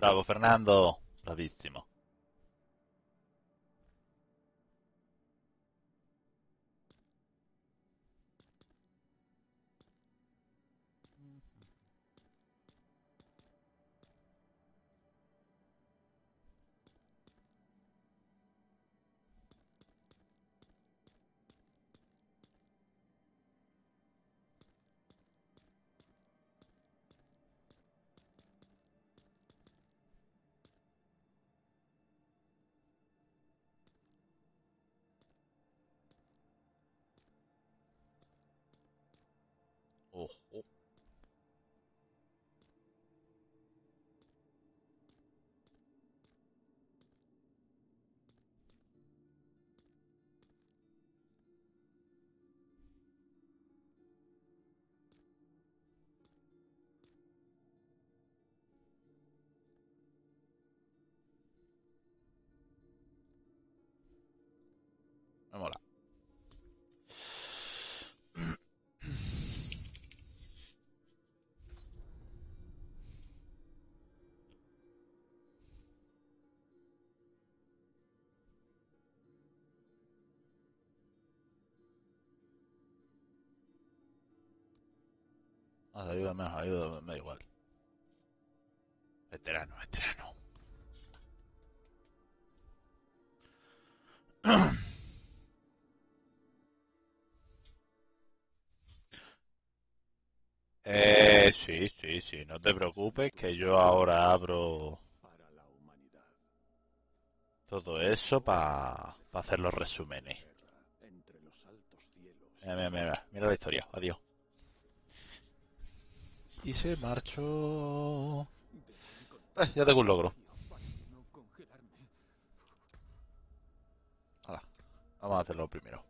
Bravo Fernando, bravissimo. Mola. Más ayuda, ayuda, me da igual. Veterano, veterano. Eh, sí, sí, sí, no te preocupes que yo ahora abro todo eso para hacer los resúmenes. Mira, mira, mira, mira la historia, adiós. Y se marchó. Eh, ya tengo un logro. Hala, vamos a hacerlo primero.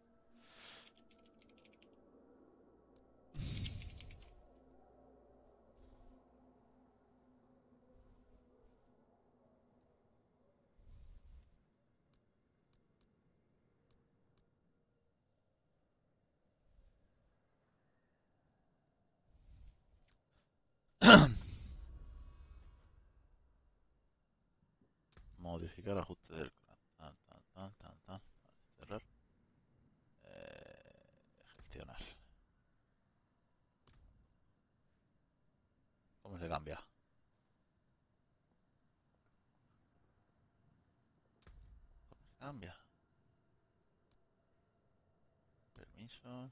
Modificar ajuste del clan. Tan, tan, tan, tan, cerrar. Eh, gestionar. ¿Cómo se cambia? ¿Cómo se cambia? Permiso.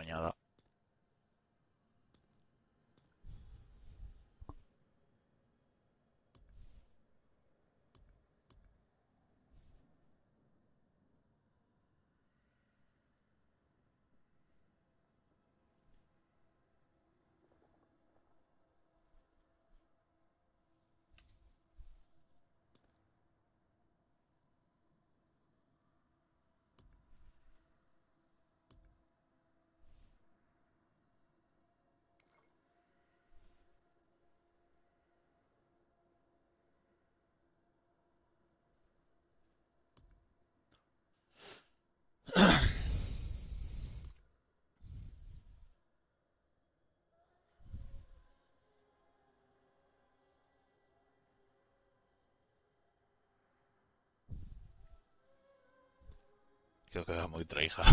Moñada. Creo que era muy traija.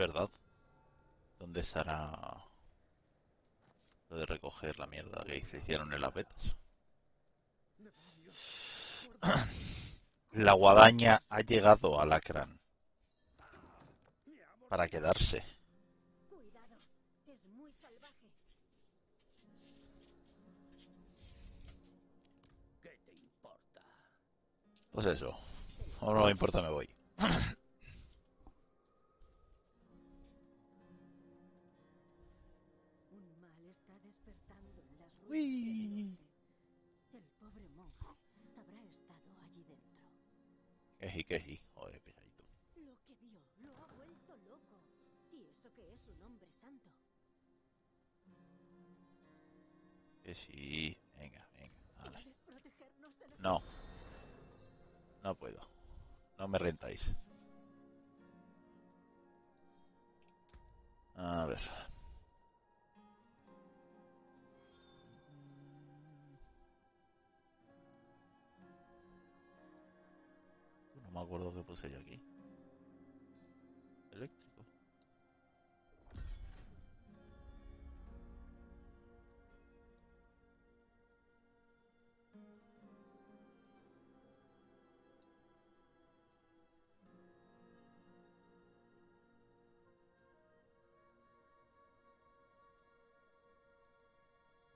Verdad. ¿Dónde estará lo de recoger la mierda que se hicieron en las betas? La guadaña ha llegado a Lacran para quedarse. Pues eso. O no importa, me voy. Uy. El pobre monje habrá estado allí dentro. Queji, queji. Joder, pesadito. Lo que vio lo ha vuelto loco. Y eso que es un hombre santo. Que sí. Venga, venga. vale. ¿Puedes protegernos de los No. No puedo. No me rentáis. A ver. Me acuerdo qué puse yo aquí. Eléctrico.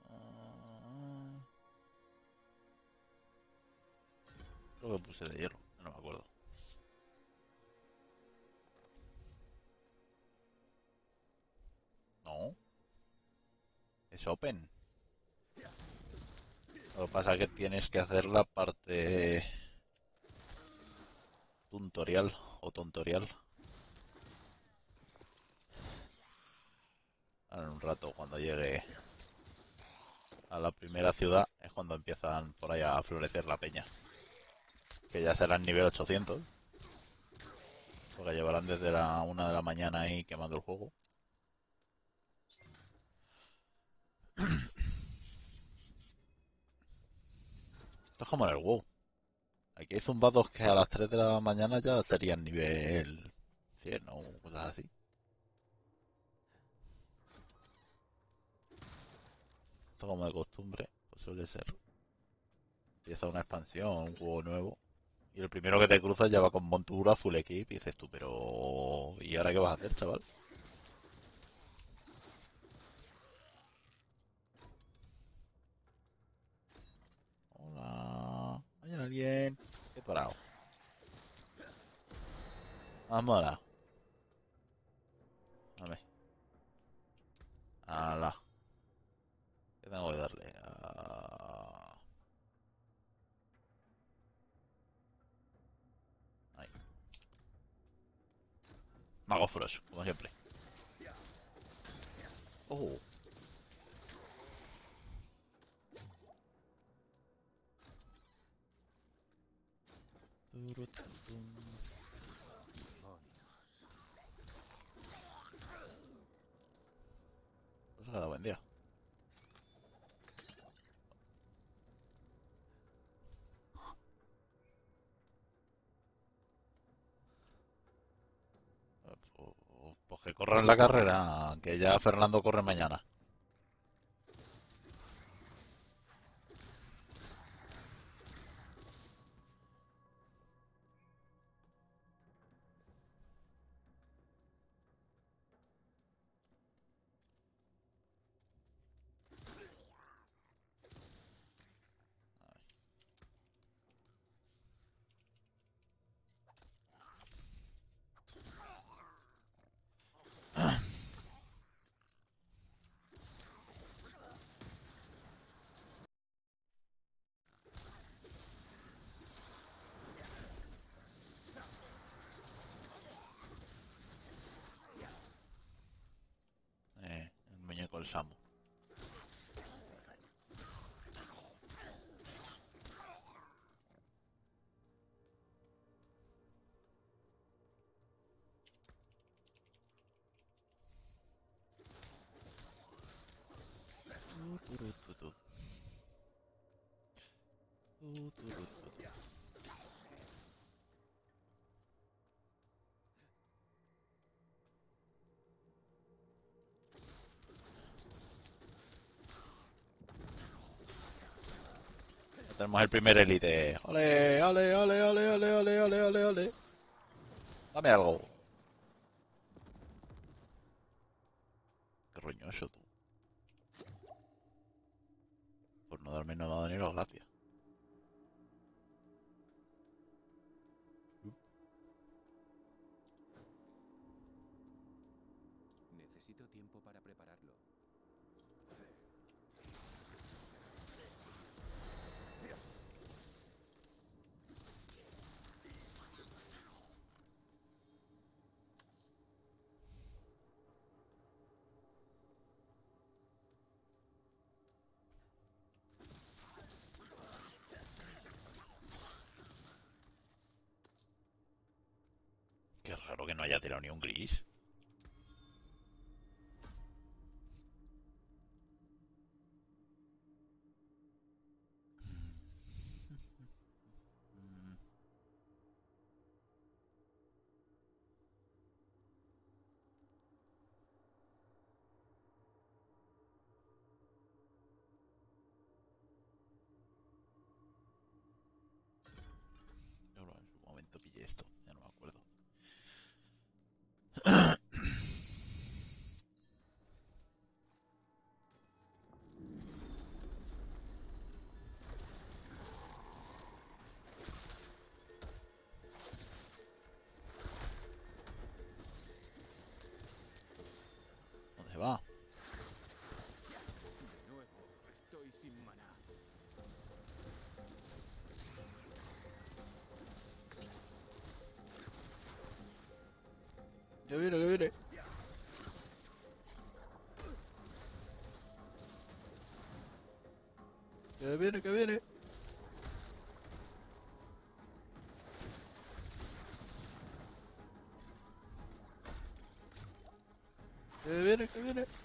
Ah. Creo que puse de hierro, Open. Lo que pasa es que tienes que hacer la parte tutorial o tontorial. En un rato, cuando llegue a la primera ciudad, es cuando empiezan por ahí a florecer la peña. Que ya serán nivel 800. Porque llevarán desde la una de la mañana ahí quemando el juego. Esto es como en el WoW. Aquí hay zumbados que a las 3 de la mañana ya serían nivel 100 o cosas así. Esto como de costumbre, pues suele ser. Empieza una expansión, un juego nuevo. Y el primero que te cruzas ya va con montura, full equip, y dices tú, pero... ¿Y ahora qué vas a hacer, chaval? Hola. ¿Hay alguien? He parado. Más mola. Dame. Ala. ¿Qué tengo que darle? Ah. Ahí. Mago Frost, como siempre. Oh. Pues nada, buen día. Pues- Pues que corran la carrera, que ya Fernando corre mañana. Eh, el muñeco del Samu. Turututu. Turututu. Ya Tenemos el primer elite. ¡Ole, ole, ole, ole, ole, ole, ole, ole, ole! Dame algo. Qué roñoso tú. Por no darme nada ni las gracias. Unión Gris Que viene, que viene. Que viene, que viene. Que viene, que viene.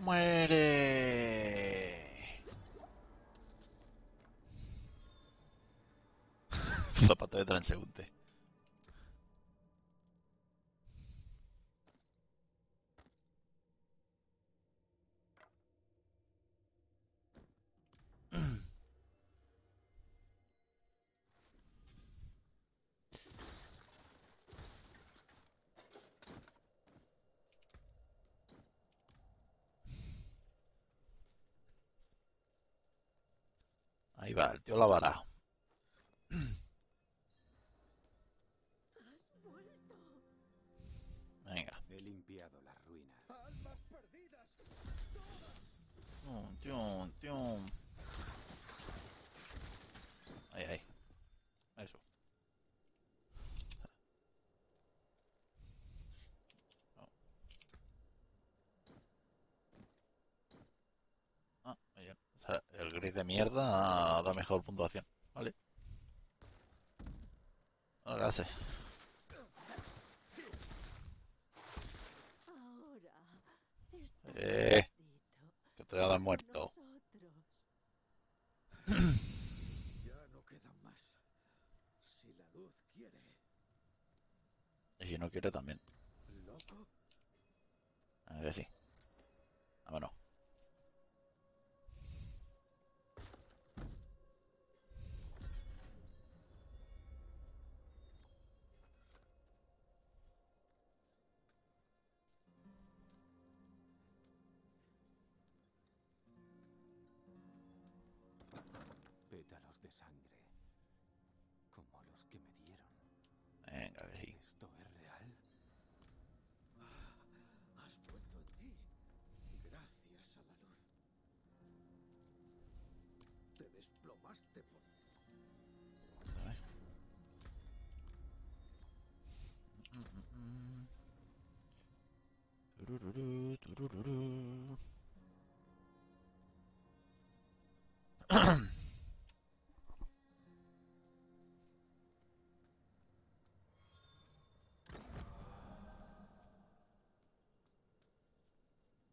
Muere. Zapato de transeúnte. Ahí va, el tío la vara. ¡Has vuelto! Venga. He limpiado las ruinas. ¡Almas perdidas! Ahí, ahí. Eso. No. Ah, muy bien. O sea, el gris de mierda da mejor puntuación. Vale. Estás Eh. Que te hagas muerto. Ya no quedan más. Si la luz quiere. Y si no quiere también. ¿Loco? A ver si. Vámonos.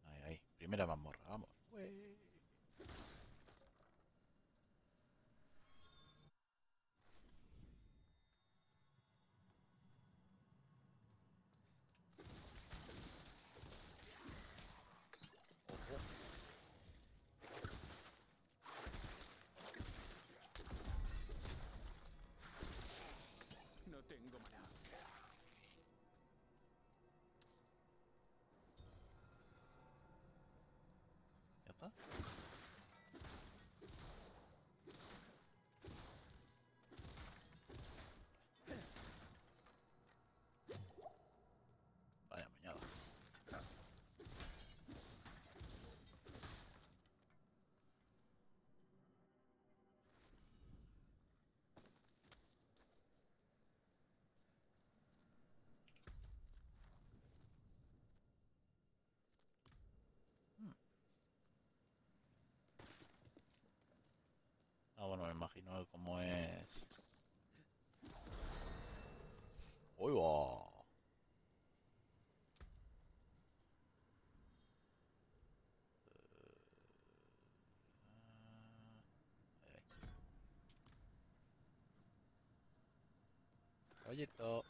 Ahí, ahí. Primera mazmorra, ¿Ya está? Vaya mañana. Ah, bueno, me imagino cómo es. ¡Uy, va! Eh, Caballito.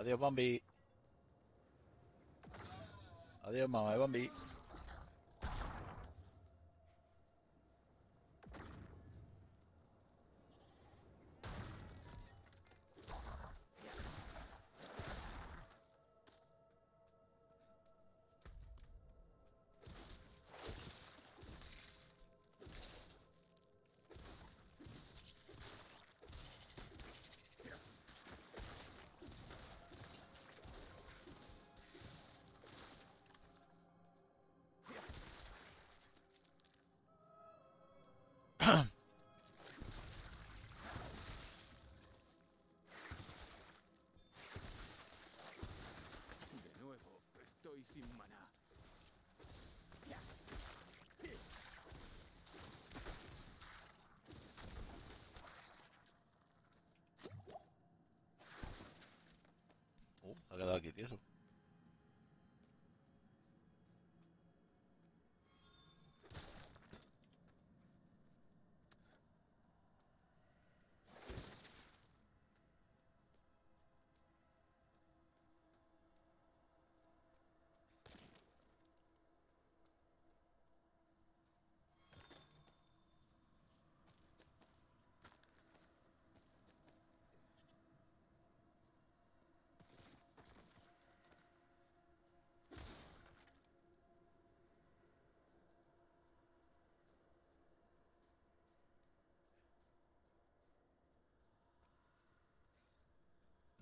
Adiós, Bambi. Adiós, mamá de Bambi. Ha quedado aquí tieso.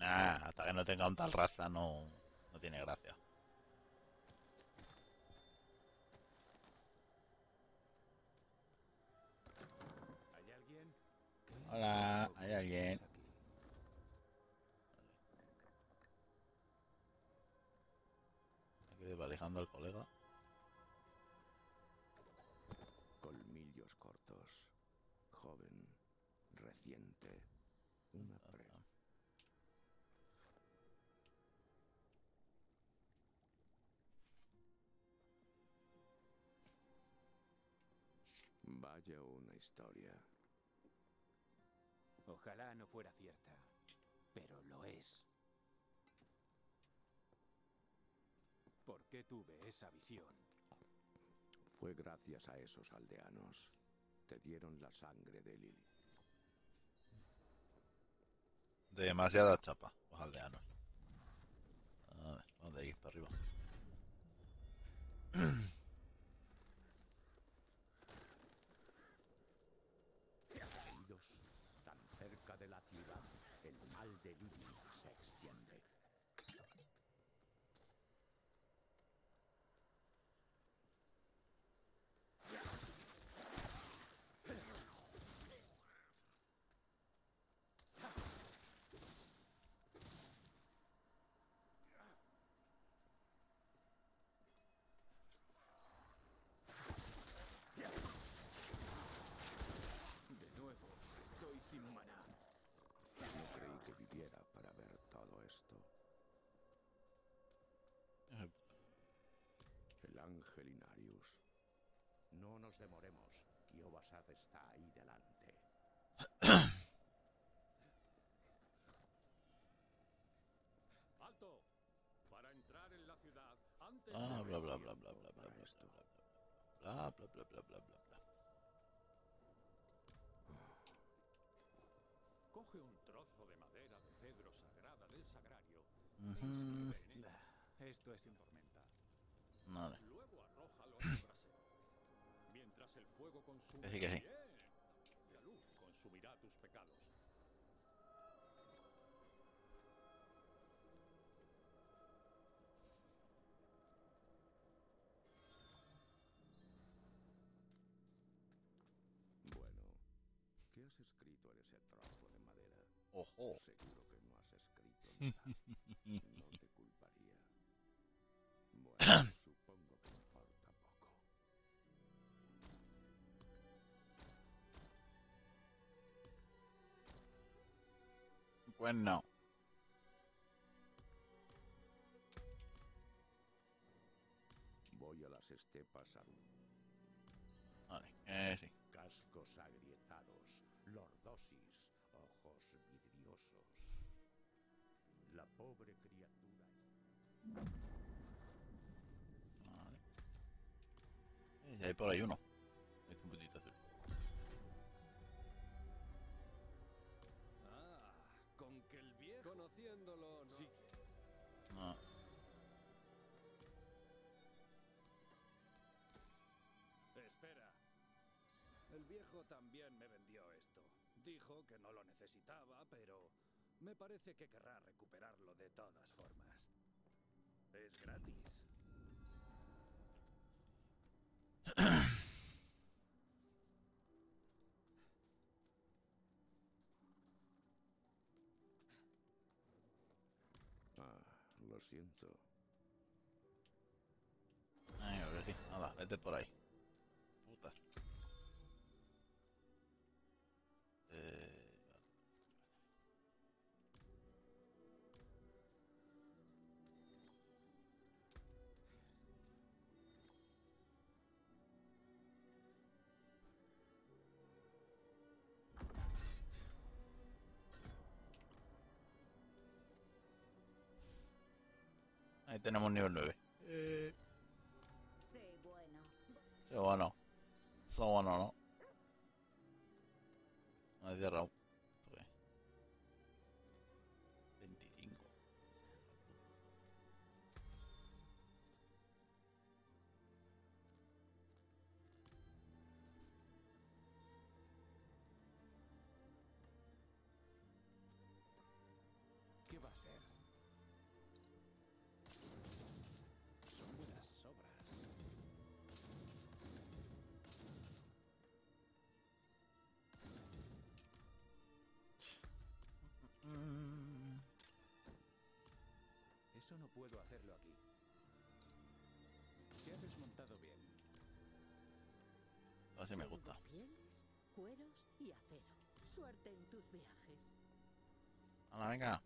Nah, hasta que no tenga un tal raza no, no tiene gracia. ¿Hay alguien? Hola, ¿hay alguien? Aquí va dejando al colega. Vaya una historia. Ojalá no fuera cierta, pero lo es. ¿Por qué tuve esa visión? Fue gracias a esos aldeanos. Te dieron la sangre de Lily. Demasiada chapa, los aldeanos. A ver, vamos de ahí para arriba. Caídos tan cerca de la ciudad, el mal de Lily se extiende. De nuevo, estoy sin maná. No creí que viviera para ver todo esto. El ángel Inarius. No nos demoremos. Kiobasad está ahí delante. ¡Alto! Para entrar en la ciudad, antes Ah, de bla bla bla bla bla bla bla esto. bla bla bla bla bla bla bla bla bla. Coge un trozo de madera de cedro sagrada del sagrario. Ah, Esto es sin Ojo. Seguro que no has escrito nada. No te culparía. Bueno, supongo que importa poco. Pues no. Voy a las estepas a Vale, eh, sí. cascos agrietados, lordosis, pobre criatura. Vale. Eh, hay por ahí uno. Hay un puntito azul. Ah, con que el viejo... Conociéndolo, ¿no? Sí. No. Espera. El viejo también me vendió esto. Dijo que no lo necesitaba, pero me parece que querrá recuperarlo de todas formas. Es gratis. Ah, lo siento. Venga, que sí. Vete por ahí. Ahí tenemos nivel 9. Eh, Sí, bueno. qué bueno. Eso bueno, ¿no? He cerrado. Puedo hacerlo aquí. Se ha desmontado bien. Así me gusta. Pieles, cueros y acero. Suerte en tus viajes. Anda, venga.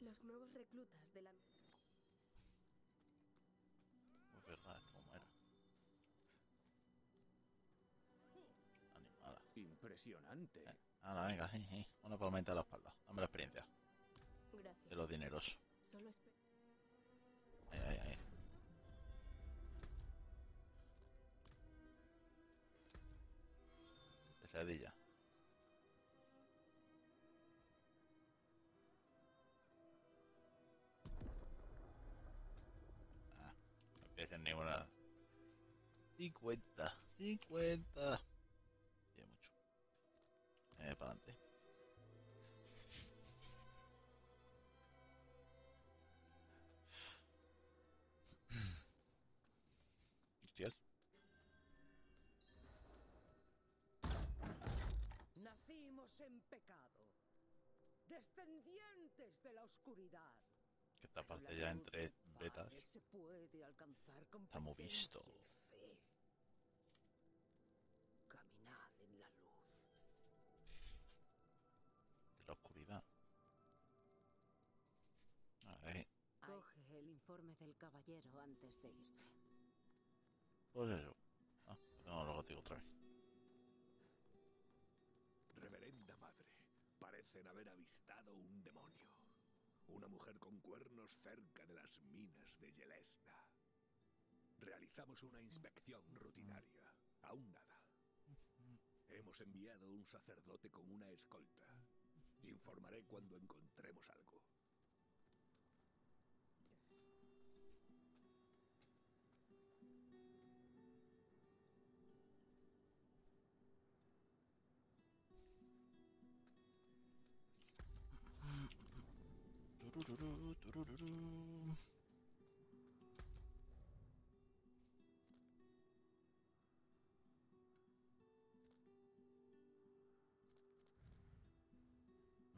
Los nuevos reclutas de la... Impresionante. Eh, Anda, venga, sí, sí. Una para aumentar la espalda. Dame la experiencia Gracias. de los dineros. Solo espero. Ahí, ahí, ahí. Pesadilla. Ah, no empiecen ninguna. 50, 50. Eh, para adelante. Hostias. Nacimos en pecado, descendientes de la oscuridad. Que esta parte ya entre betas. Se puede alcanzar paciencia visto. Del caballero antes de irte. pues eso. Ah, otra vez. Reverenda madre, parecen haber avistado un demonio. Una mujer con cuernos cerca de las minas de Yelesta. Realizamos una inspección rutinaria. Aún nada. Hemos enviado un sacerdote con una escolta. Informaré cuando encontremos algo.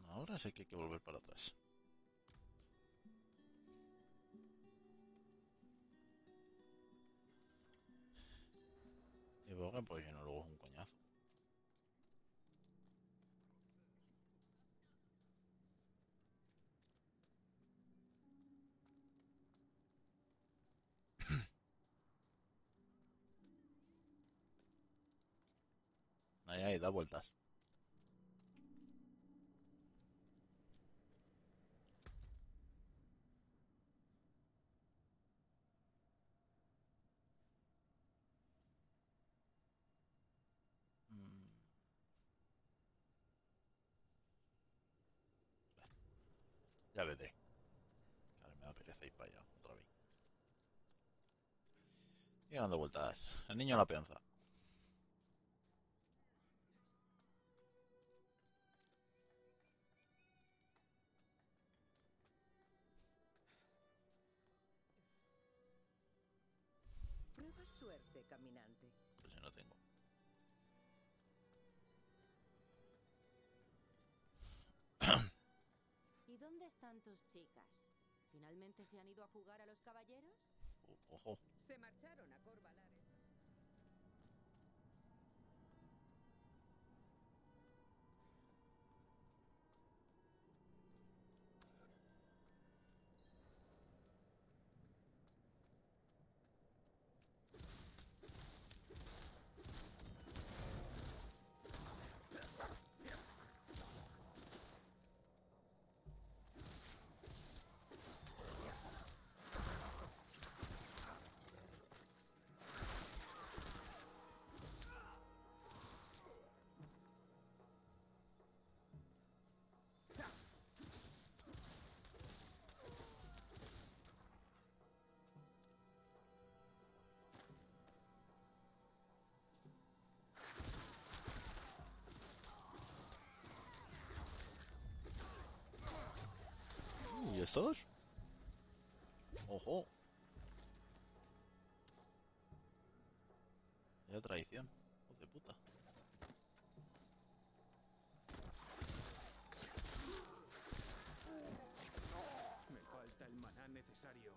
Ahora sí que hay que volver para atrás. Luego, pues si no, luego un Ahí, ahí, da vueltas. Mm. Ya vendré. Ahora me da pereza ir para allá otra vez. Y dando vueltas. El niño a la peonza. Están tus chicas? ¿Finalmente se han ido a jugar a los caballeros? O- Ojo. Se marcharon a Corvalares. Estos? Ojo. Vaya traición. Hijo de puta. Me falta el maná necesario.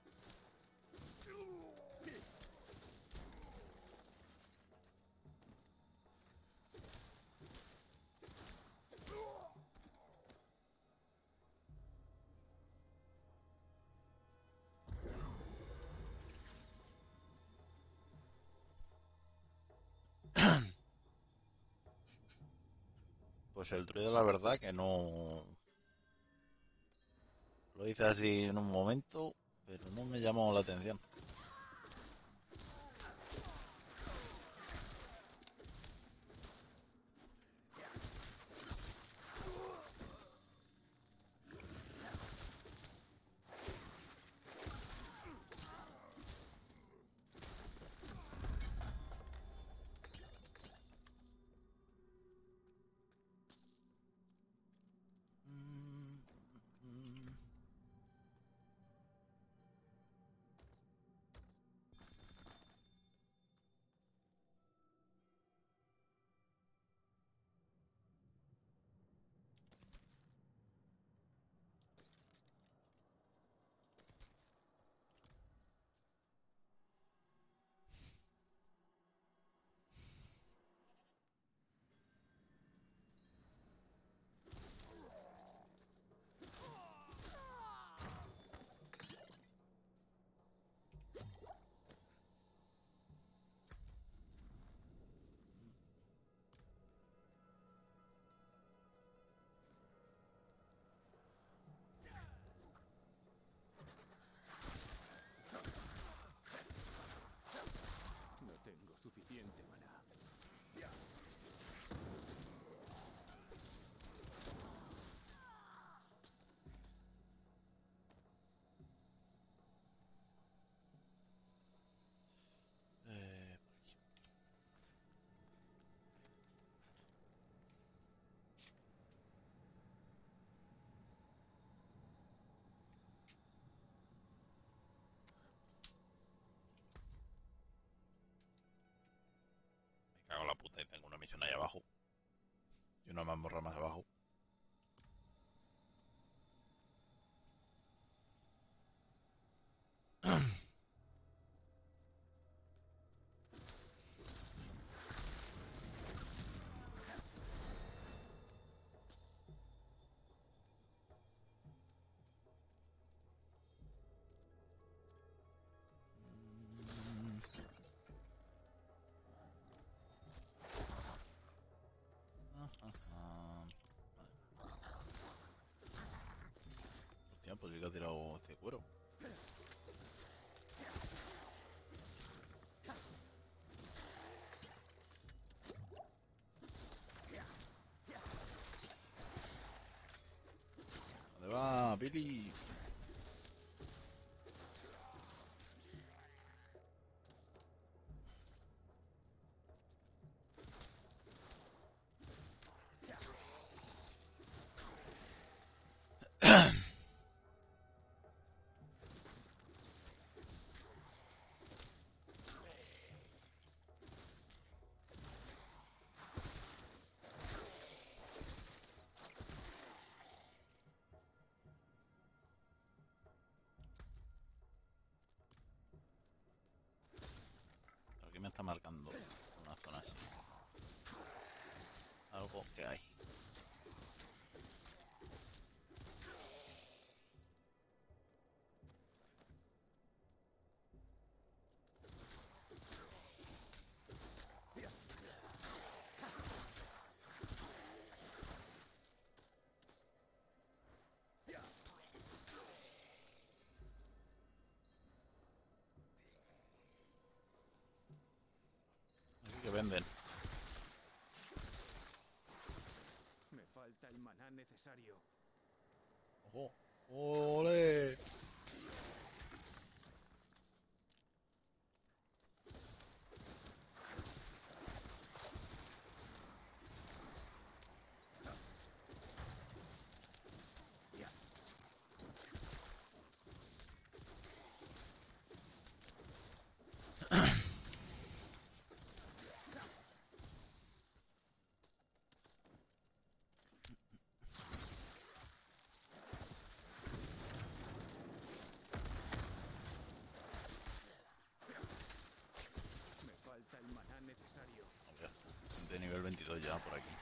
Pues el druida la verdad que no... Lo hice así en un momento, pero no me llamó la atención. Mm, mm. No tengo suficiente maná. Eh, Me cago en puta y tengo una misión ahí abajo. Y una mazmorra más abajo. Hostia, pues sí que ha tirado este cuero. ¿Dónde va, Billy? Aquí me está marcando una zona así. Algo que hay. Aquí que venden. Me falta el maná necesario. ¡Ojo! ¡Ole! De nivel 22 ya por aquí.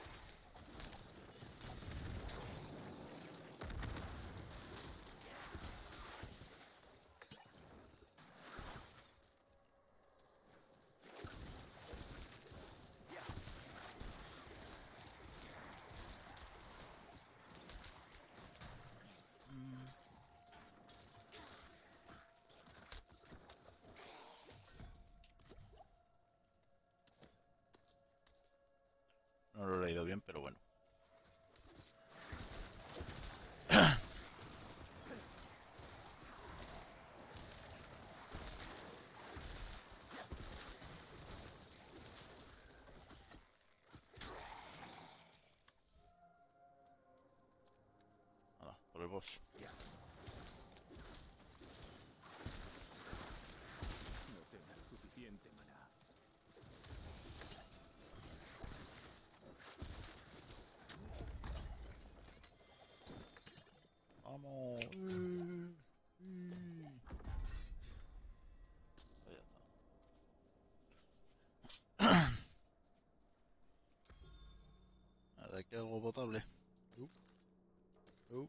Bien, pero bueno. Nada, por el boss. No tendrá suficiente maná. Vamos. Mm, mm. Ahí está. Nada, aquí algo potable. Uh.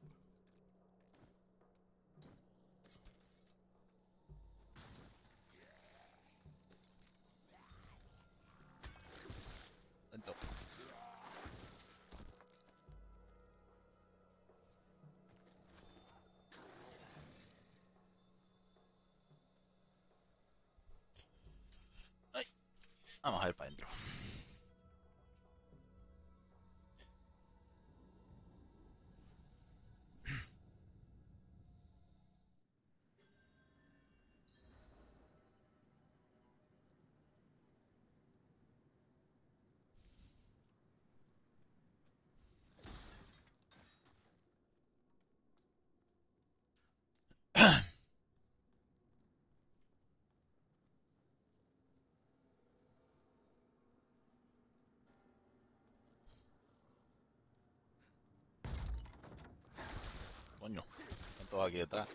Vamos a ver para adentro. Coño, están todos aquí detrás.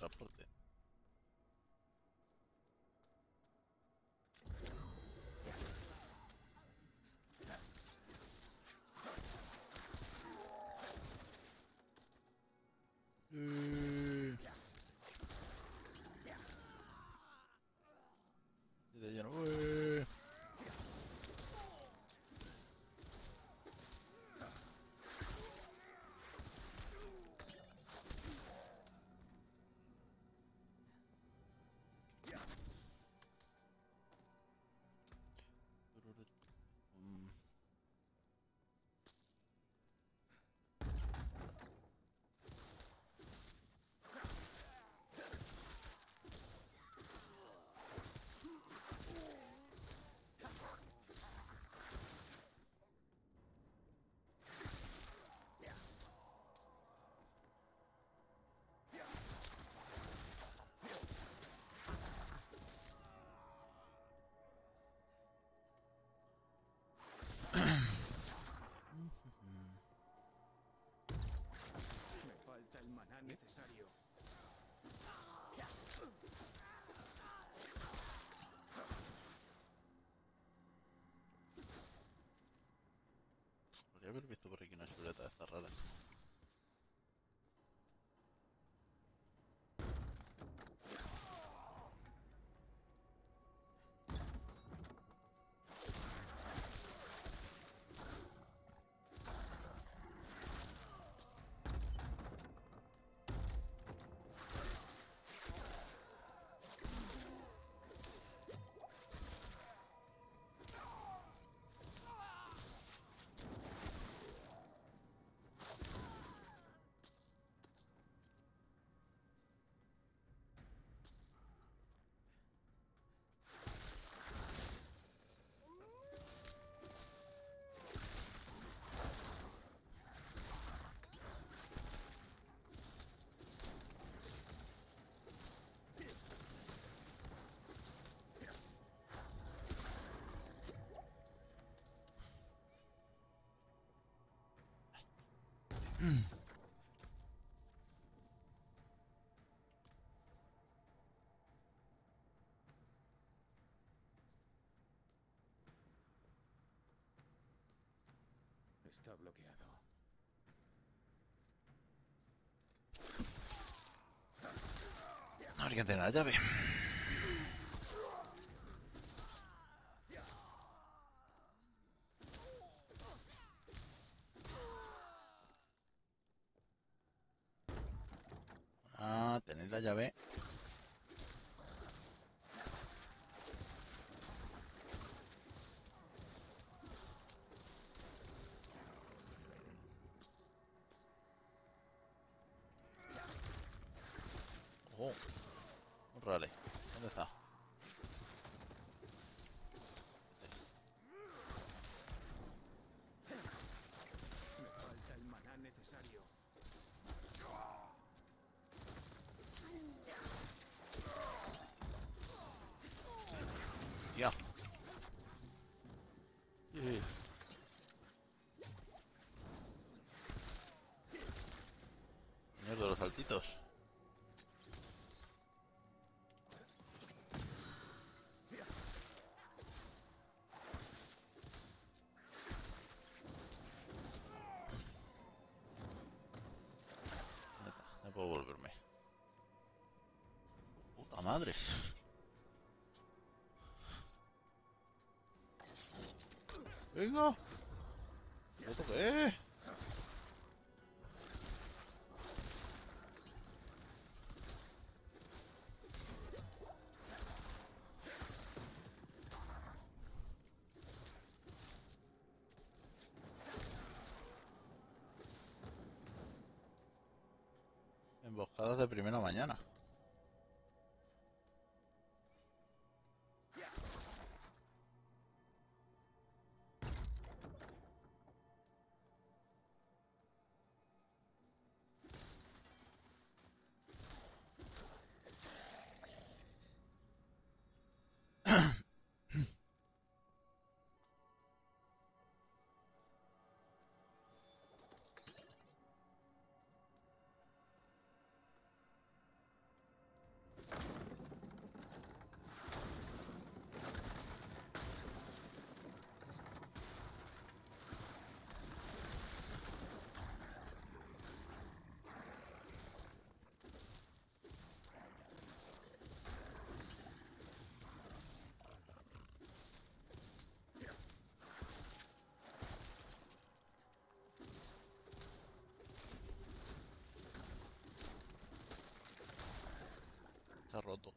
Teletransporte. Eh. Haber visto por aquí una chuleta de estas raras. Está bloqueado. A ver quién tiene la llave. Ah, tenéis la llave. Oh, un rally. ¿Dónde está? Me falta el maná necesario. Sí. Señor de los saltitos. No puedo volverme. Puta madre. Venga. ¿Esto qué? Emboscadas de primera mañana. Roto.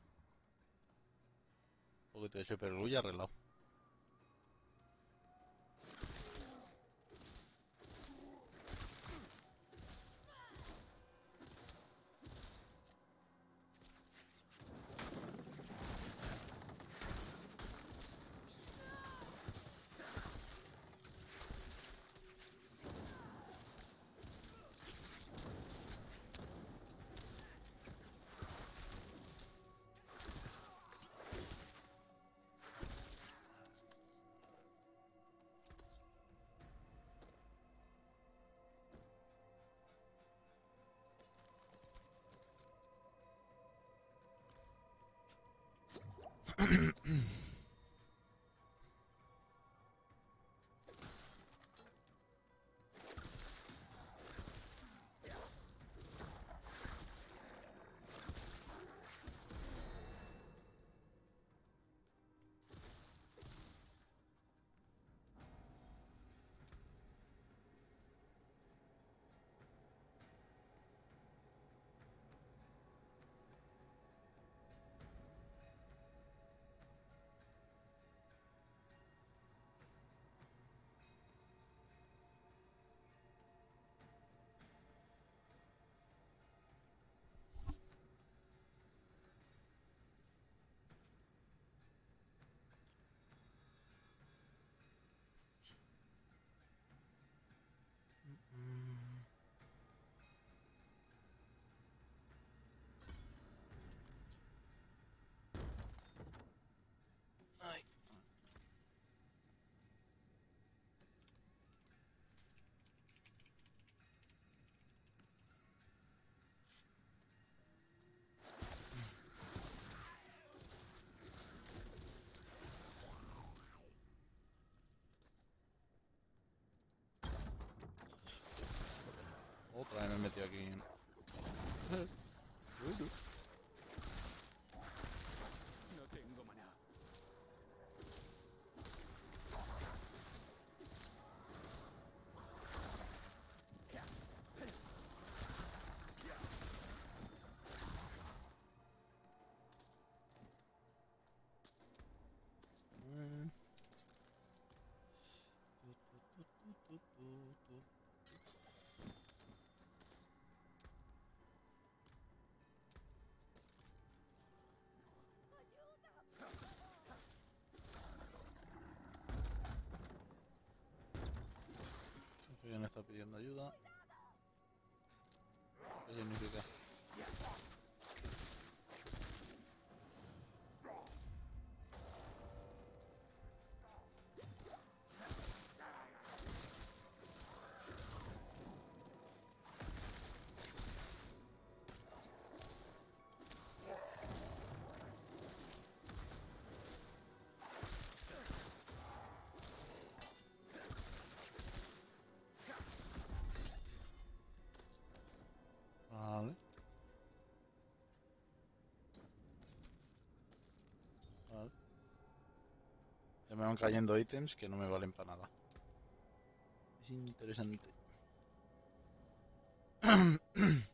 Un poquito de Super y arreglado. Otra vez me he metido aquí. en- No tengo maná. Mm. Tu, tu, tu, tu, tu, tu, tu. Alguien está pidiendo ayuda. ¿Qué significa? Ya me van cayendo ítems que no me valen para nada. Es interesante.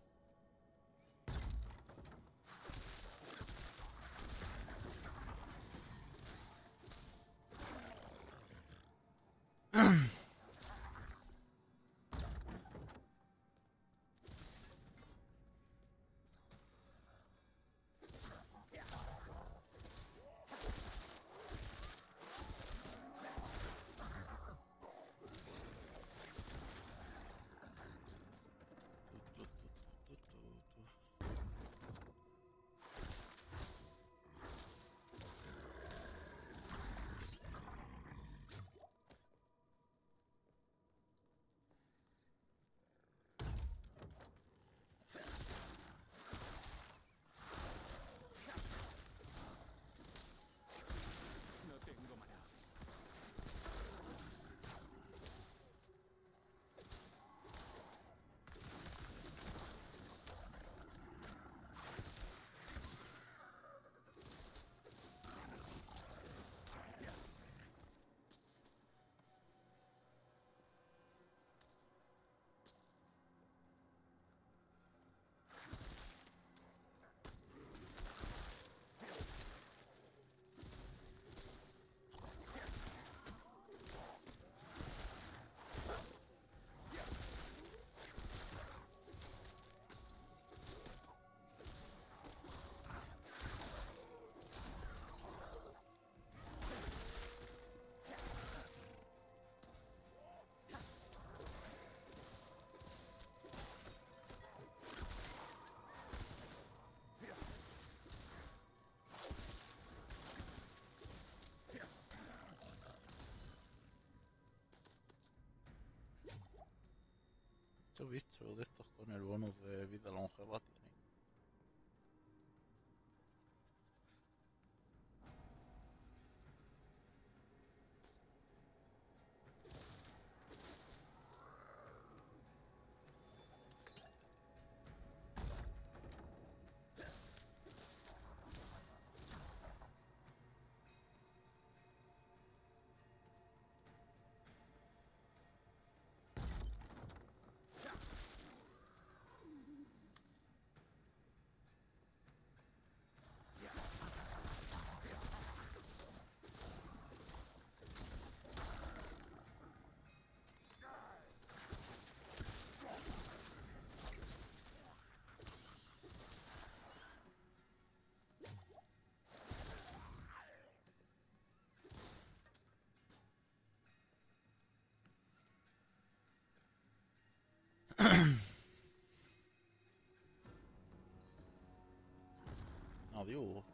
estos con el bonus de vida longeva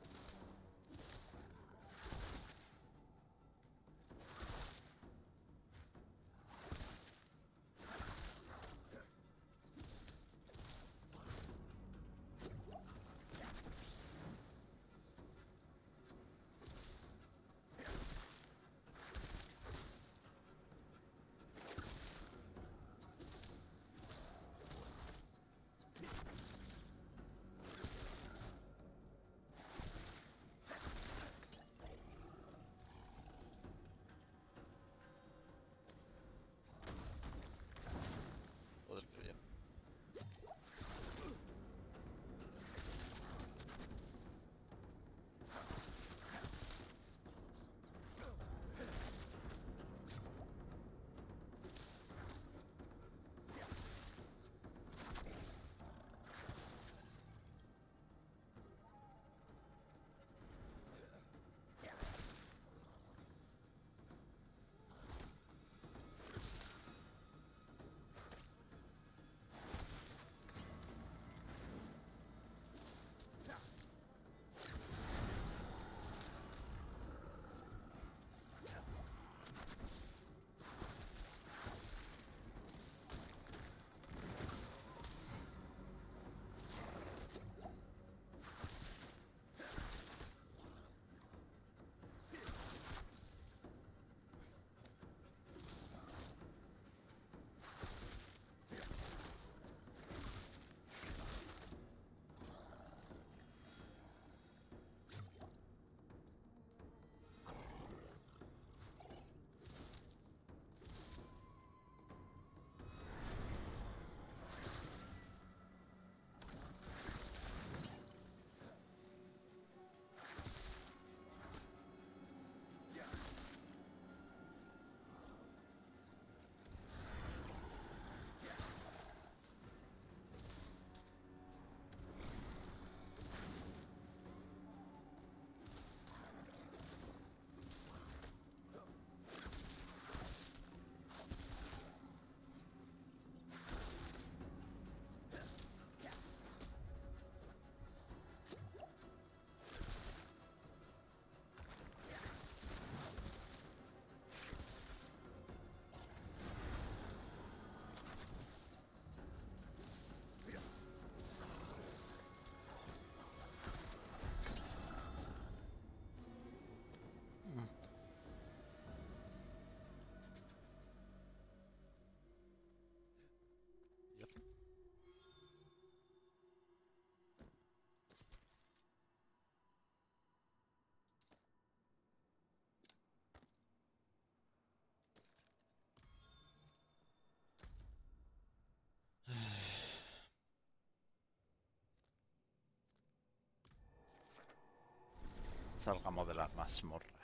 salgamos de las mazmorras.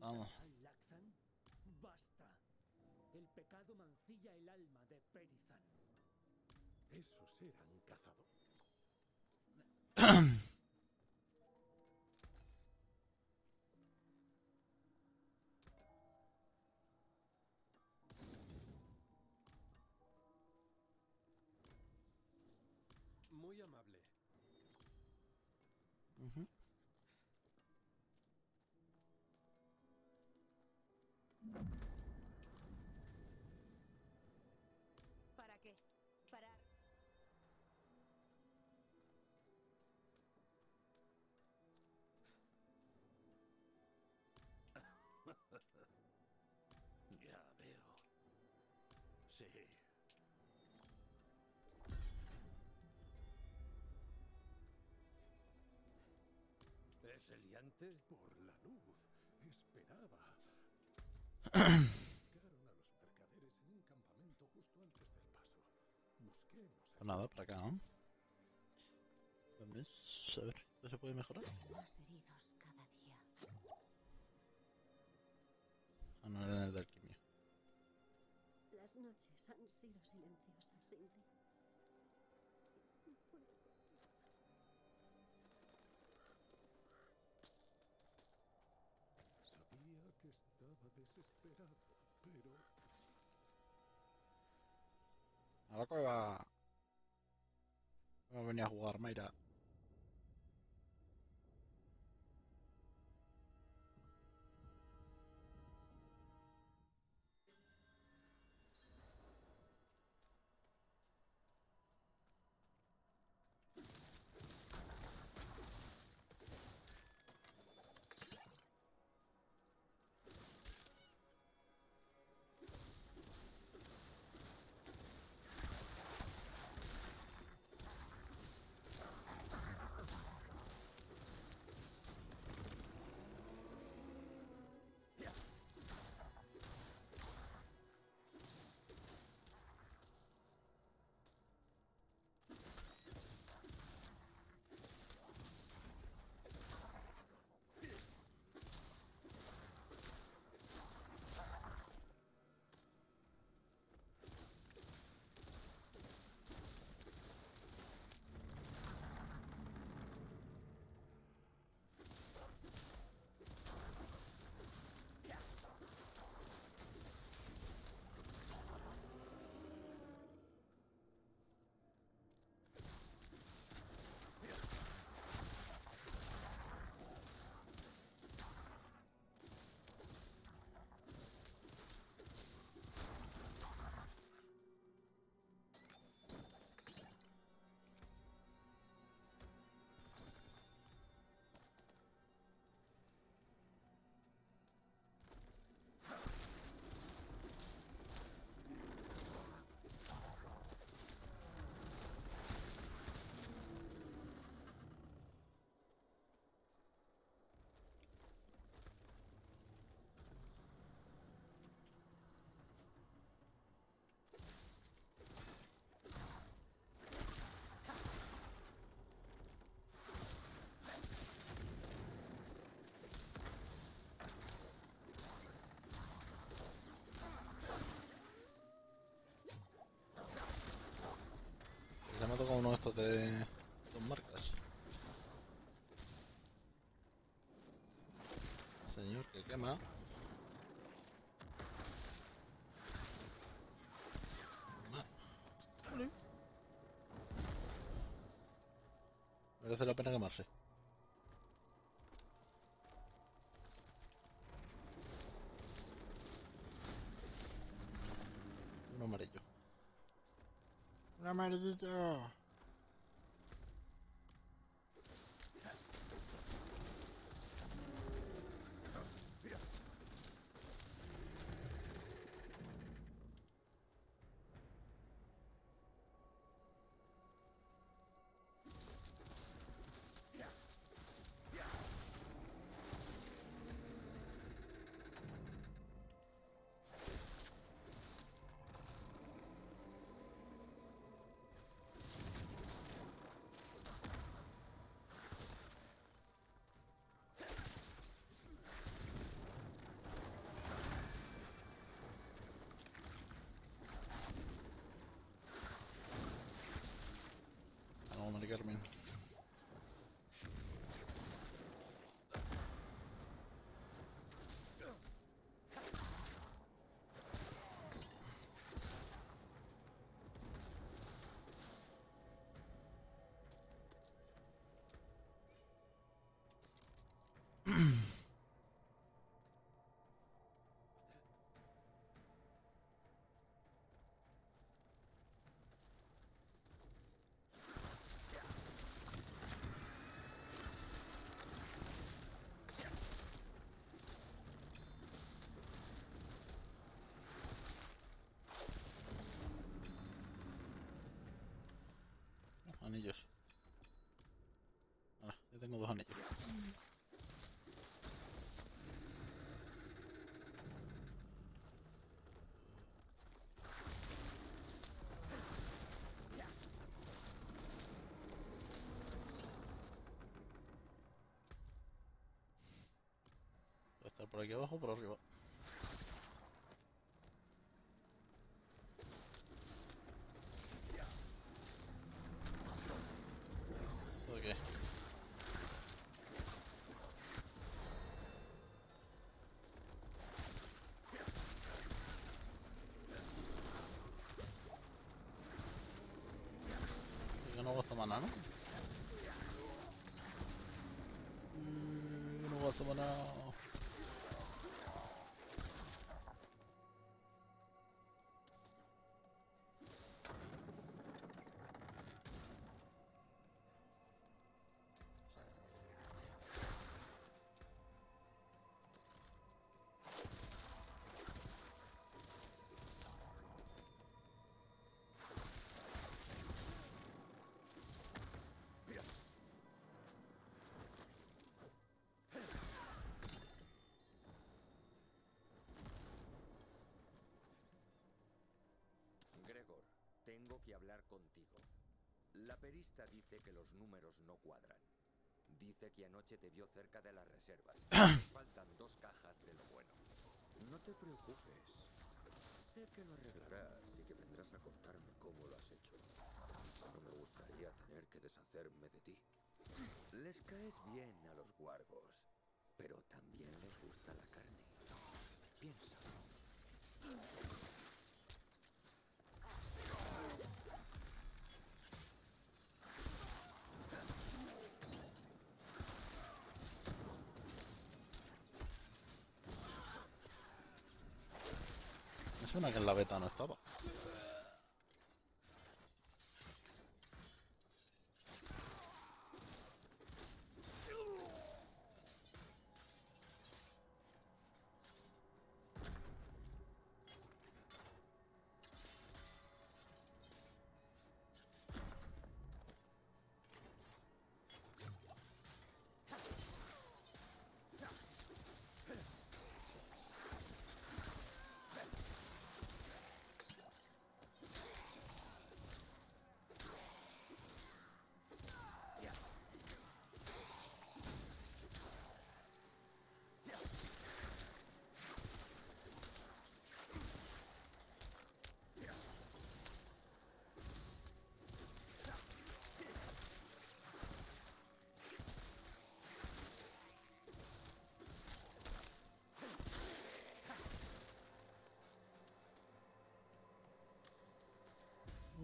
Vamos. ¡Basta! El pecado mancilla el alma de Perizan. Esos eran cazadores. Muy amable. Ujú. ¿Para Eliante? Por la luz. Esperaba. A los mercaderes en un campamento justo antes del paso. Busquemos Pues nada, para acá, ¿no? ¿Dónde es? A ver, ¿esto se puede mejorar? Más heridos cada día. Ah, no, era el de A la cueva. Vamos a jugar, Mayra. de dos marcas. Señor que quema. Merece la pena quemarse. Un amarillo. Un amarillito. Anillos. Ah, ya tengo dos anillos. Por aquí abajo o por arriba. Tengo que hablar contigo. La perista dice que los números no cuadran. Dice que anoche te vio cerca de las reservas. Faltan dos cajas de lo bueno. No te preocupes. Sé que lo arreglarás y que vendrás a contarme cómo lo has hecho. No me gustaría tener que deshacerme de ti. Les caes bien a los guargos, pero también les gusta la carne. Piensa. لكن لغيت انا الطبق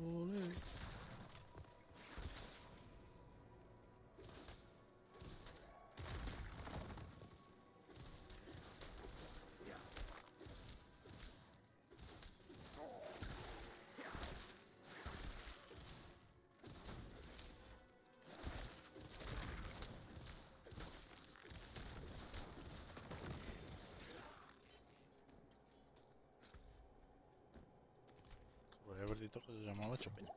all this. podría haber dicho que se llamaba Chopeña.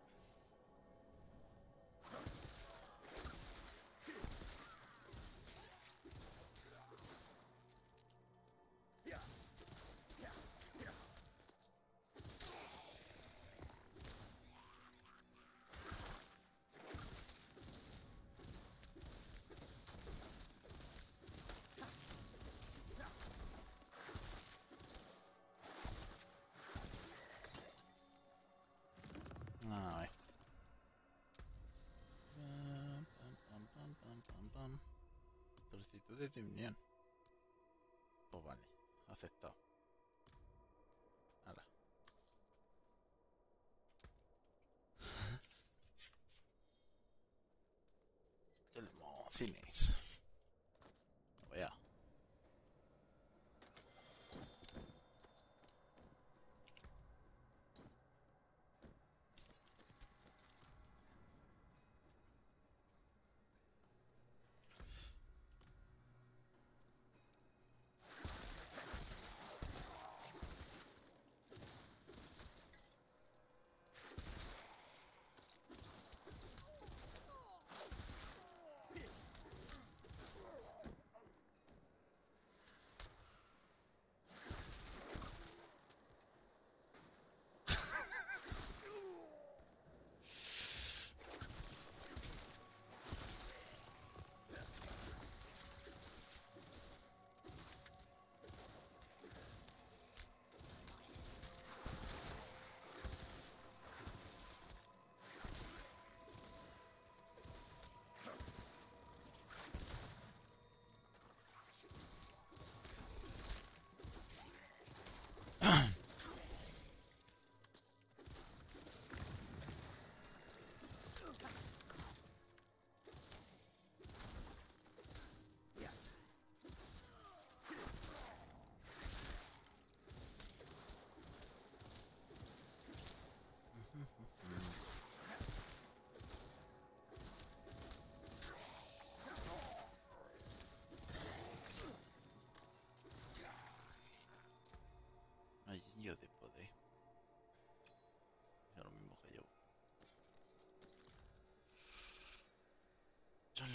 Solicitudes de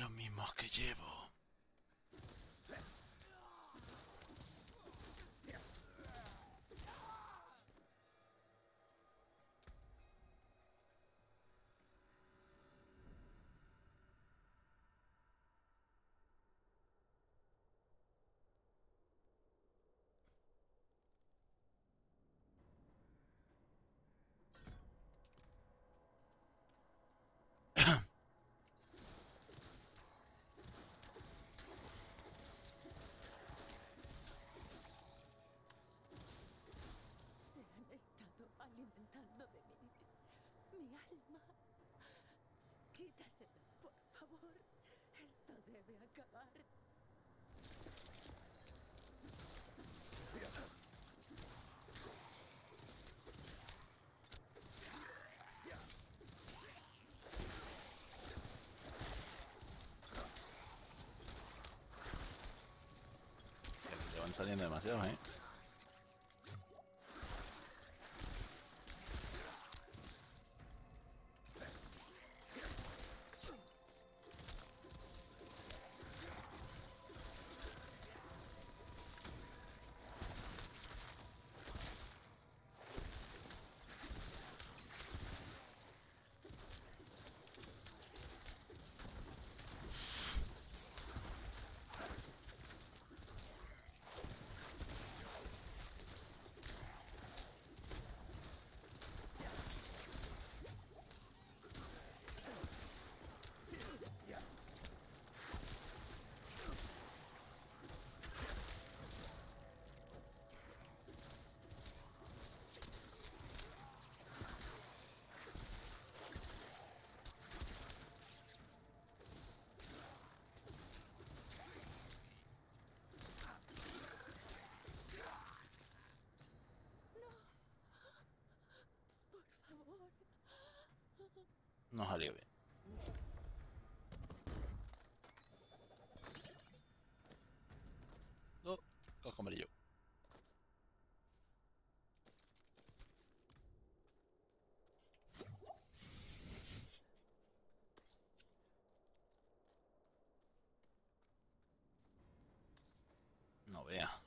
los mismos que llevo. Se han estado alimentando de mí. Mi alma. Quítaselo, por favor. Esto debe acabar. Van saliendo demasiados, ¿eh? no salió bien. No, cojo amarillo. No vea.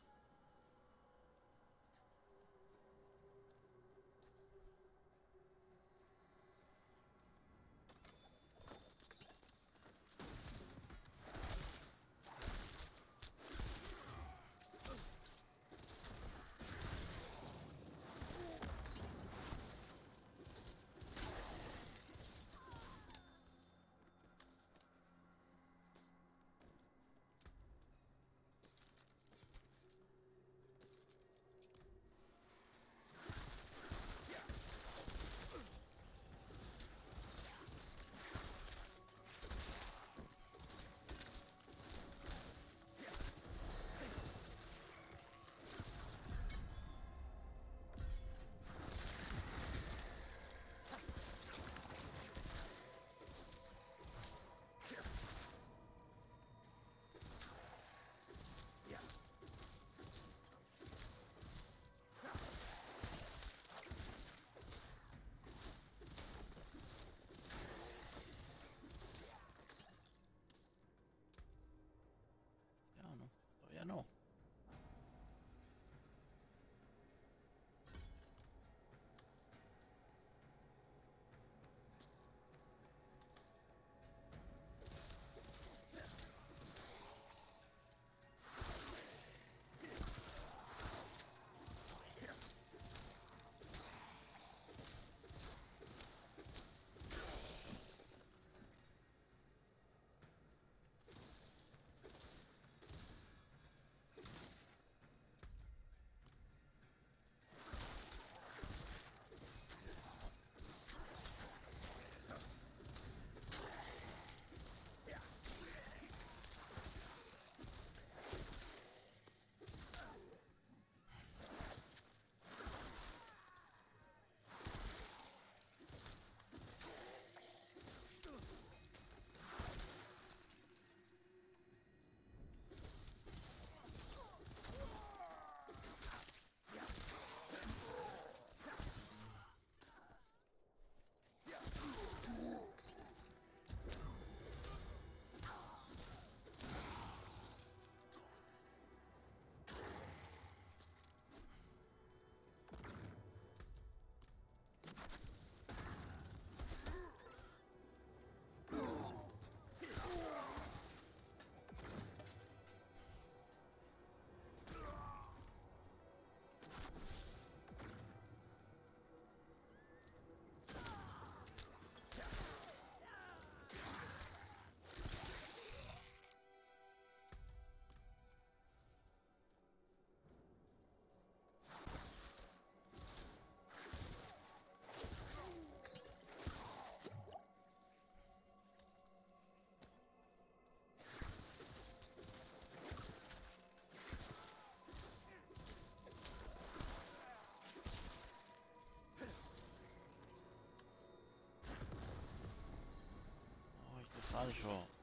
Ay,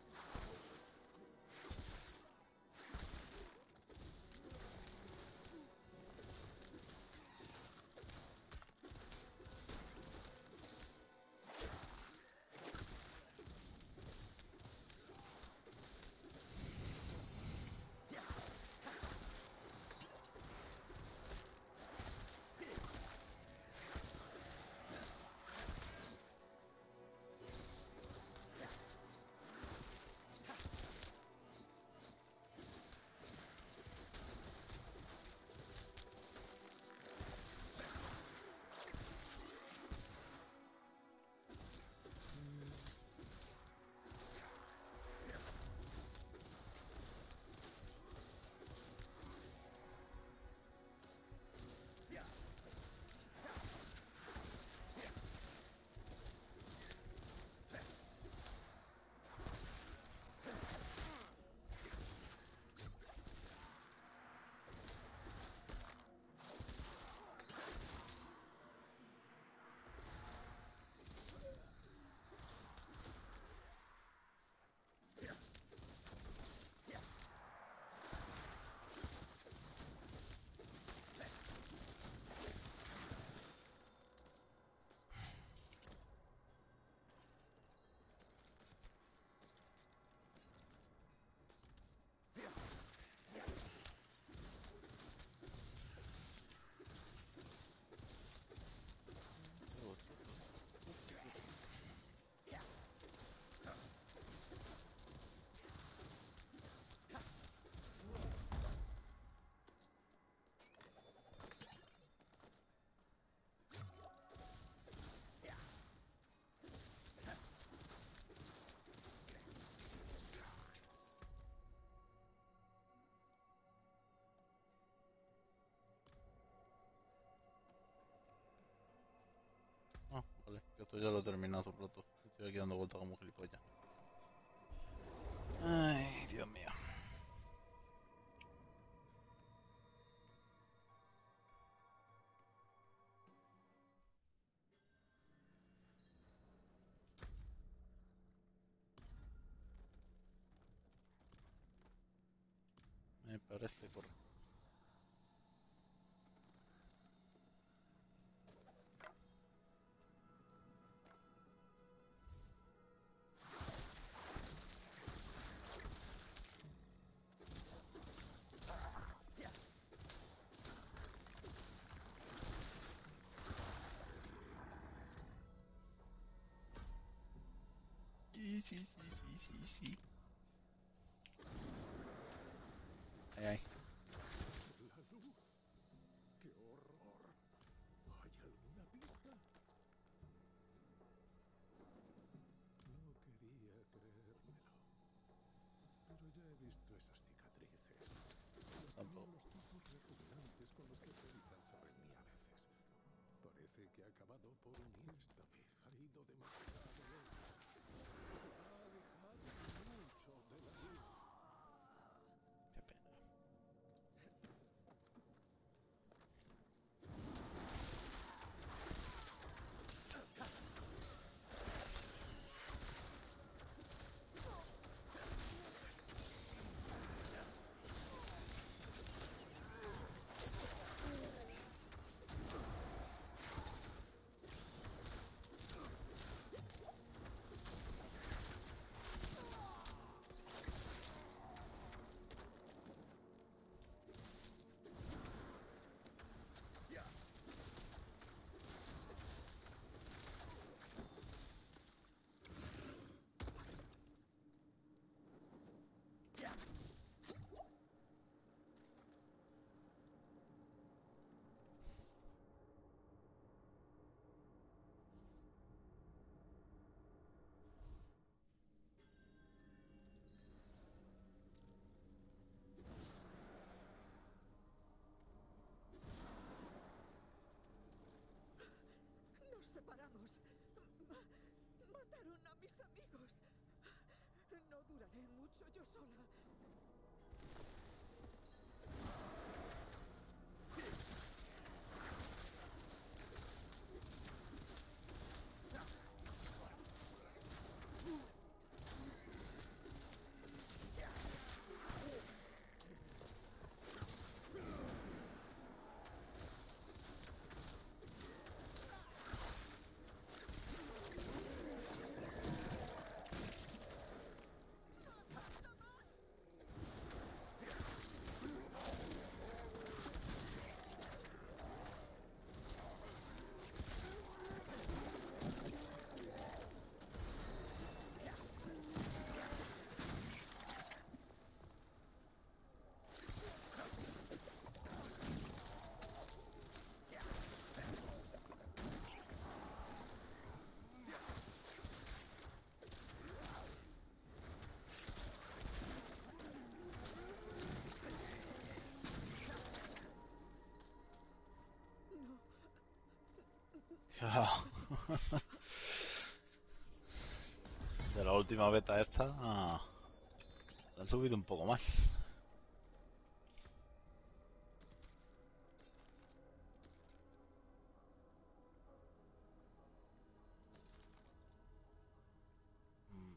Vale, esto ya lo he terminado hace. Estoy aquí dando vueltas como gilipollas. Ay, Dios mío. Me parece correcto. Sí, sí, sí, sí, sí, sí. Ahí, ahí. La luz. ¡Qué horror! ¿Hay alguna pista? No quería creérmelo. Pero ya he visto esas cicatrices. Los Tampoco. los tipos repugnantes con los que se reunía a veces. Parece que ha acabado por unirse. Ha ido demasiado De la última beta esta ah, han subido un poco más. Mm, mm.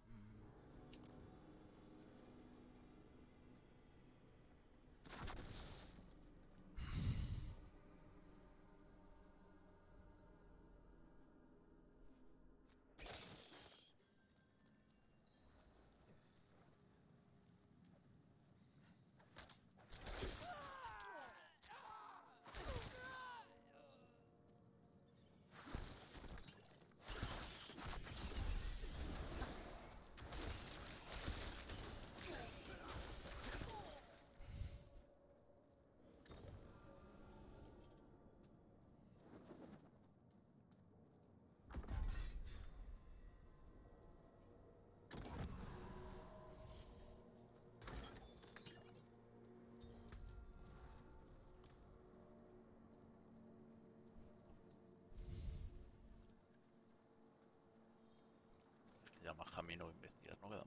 Ya más camino a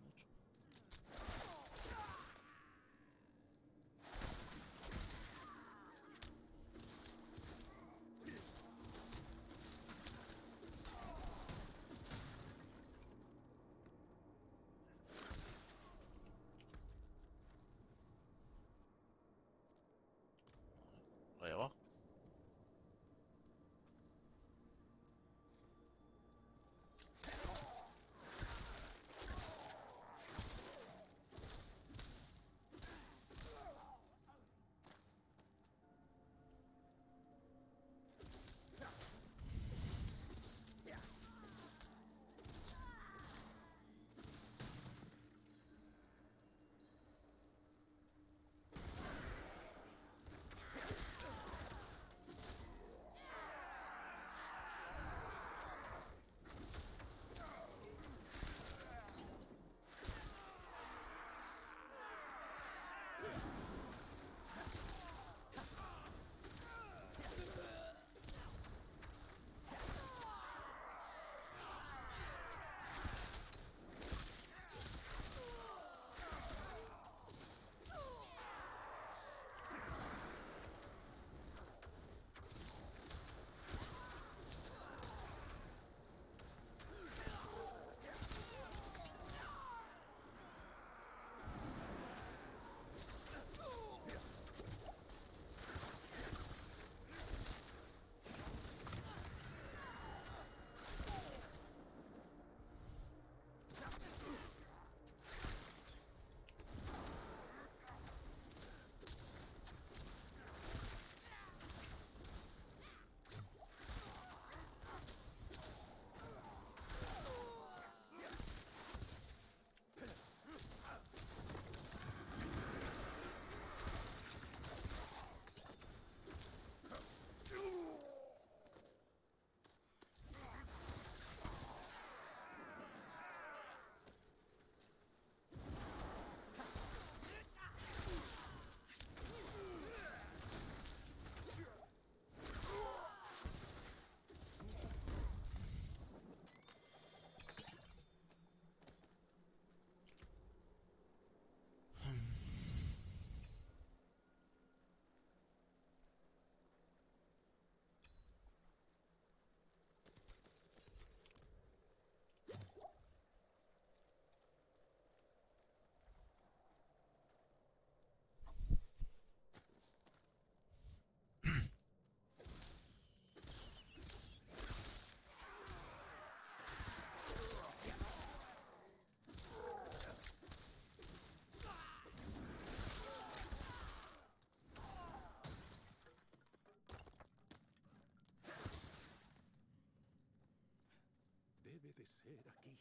De ser aquí.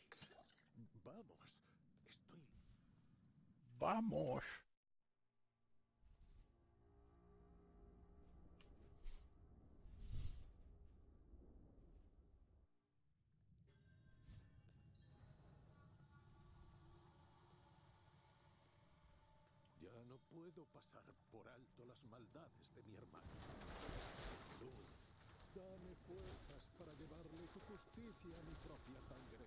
Vamos. Estoy... ¡Vamos! Ya no puedo pasar por alto las maldades de mi hermano. Luz, dame fuerzas para llevarle tu justicia mi propia sangre.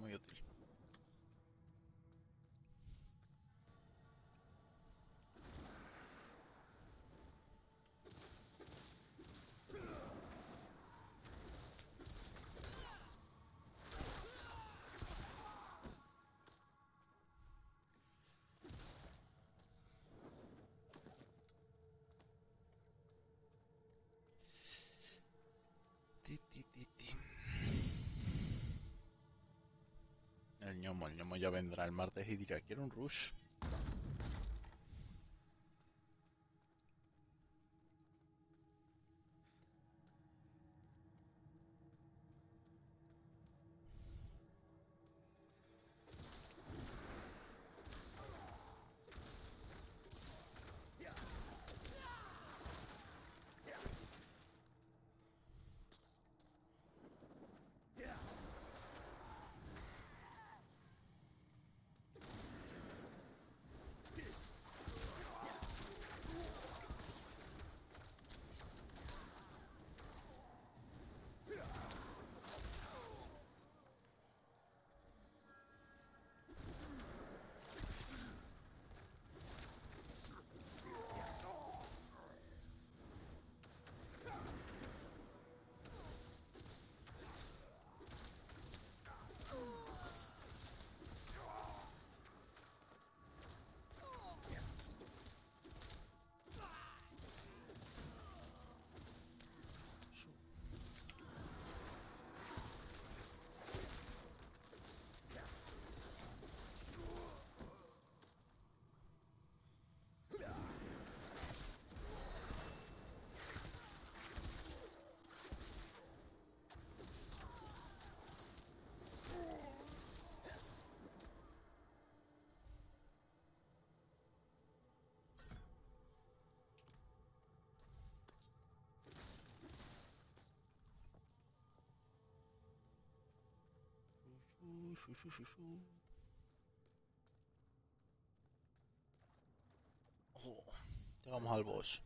muy útil. Ti, ti, ti, ti. Ñomo, el ñomo ya vendrá el martes y dirá, quiero un rush. So, der Raum halb euch.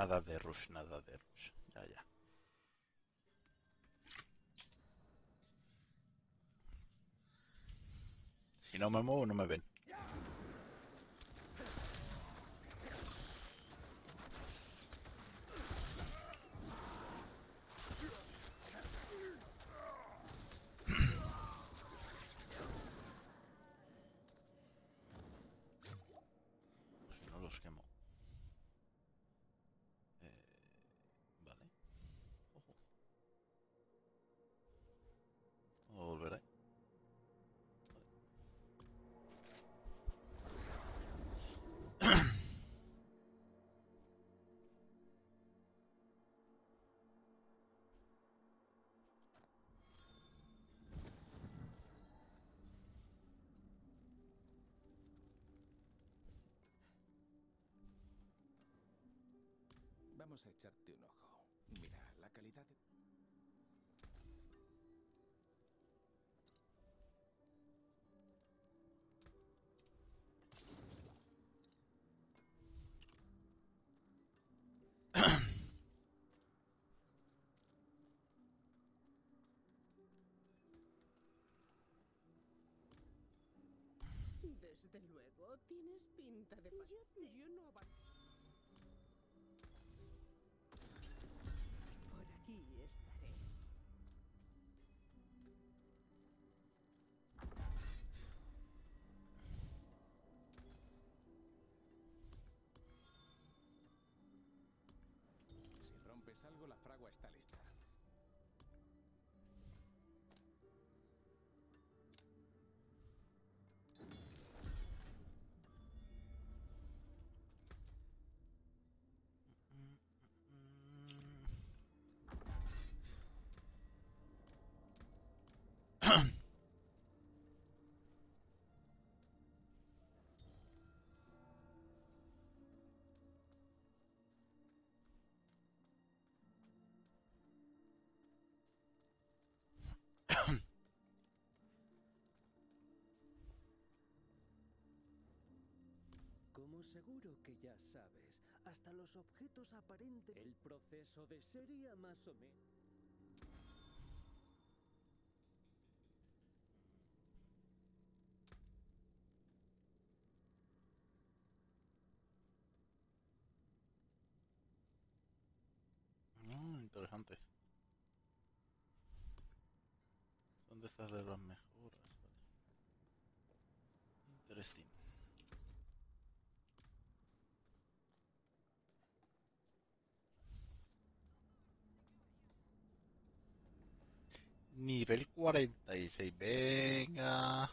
Nada de rush, nada de rush. Ya, ya. Si no me muevo, no me ven. Vamos a echarte un ojo. Mira, la calidad de... Desde luego, tienes pinta de pastel. Yo no Como seguro que ya sabes, hasta los objetos aparentes... El proceso de sería más o menos... Mm, interesante. ¿Dónde estás de las mejoras? Vale. Interesting. Nivel 46, venga.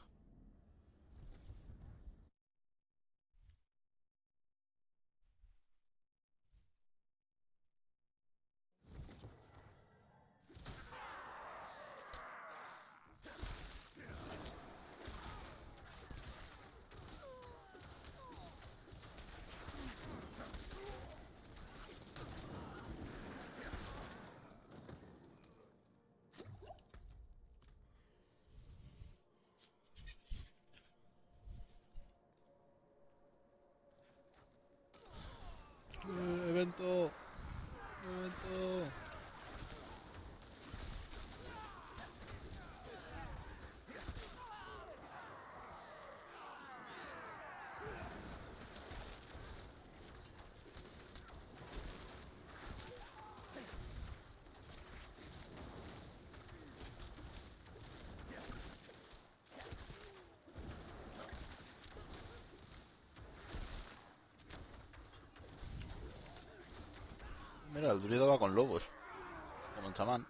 Mira, el druida va con lobos. Como el chamán.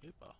Super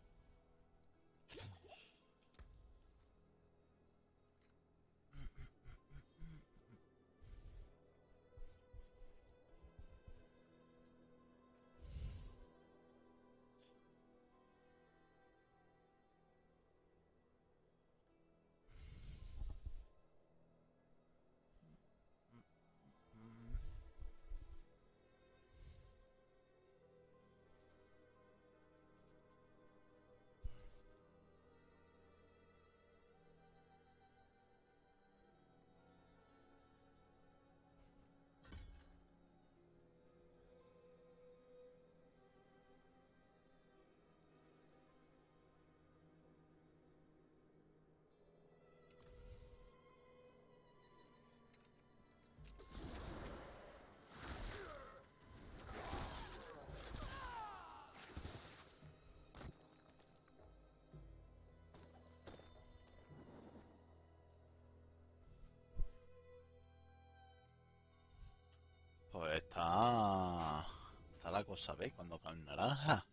¿ves? Cuando cae naranja.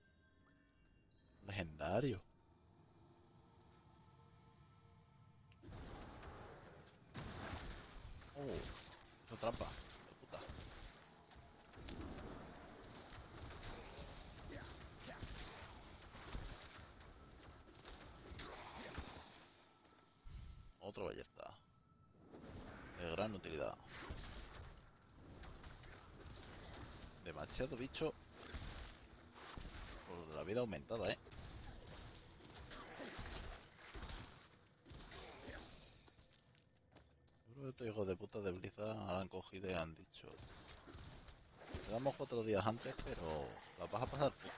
Legendario. Oh, qué trampa. de puta. Otro ballesta. De gran utilidad. Demasiado bicho vida aumentada, ¿eh? estos hijos de puta de Blizzard han cogido y han dicho... Te damos cuatro días antes, pero la vas a pasar tú.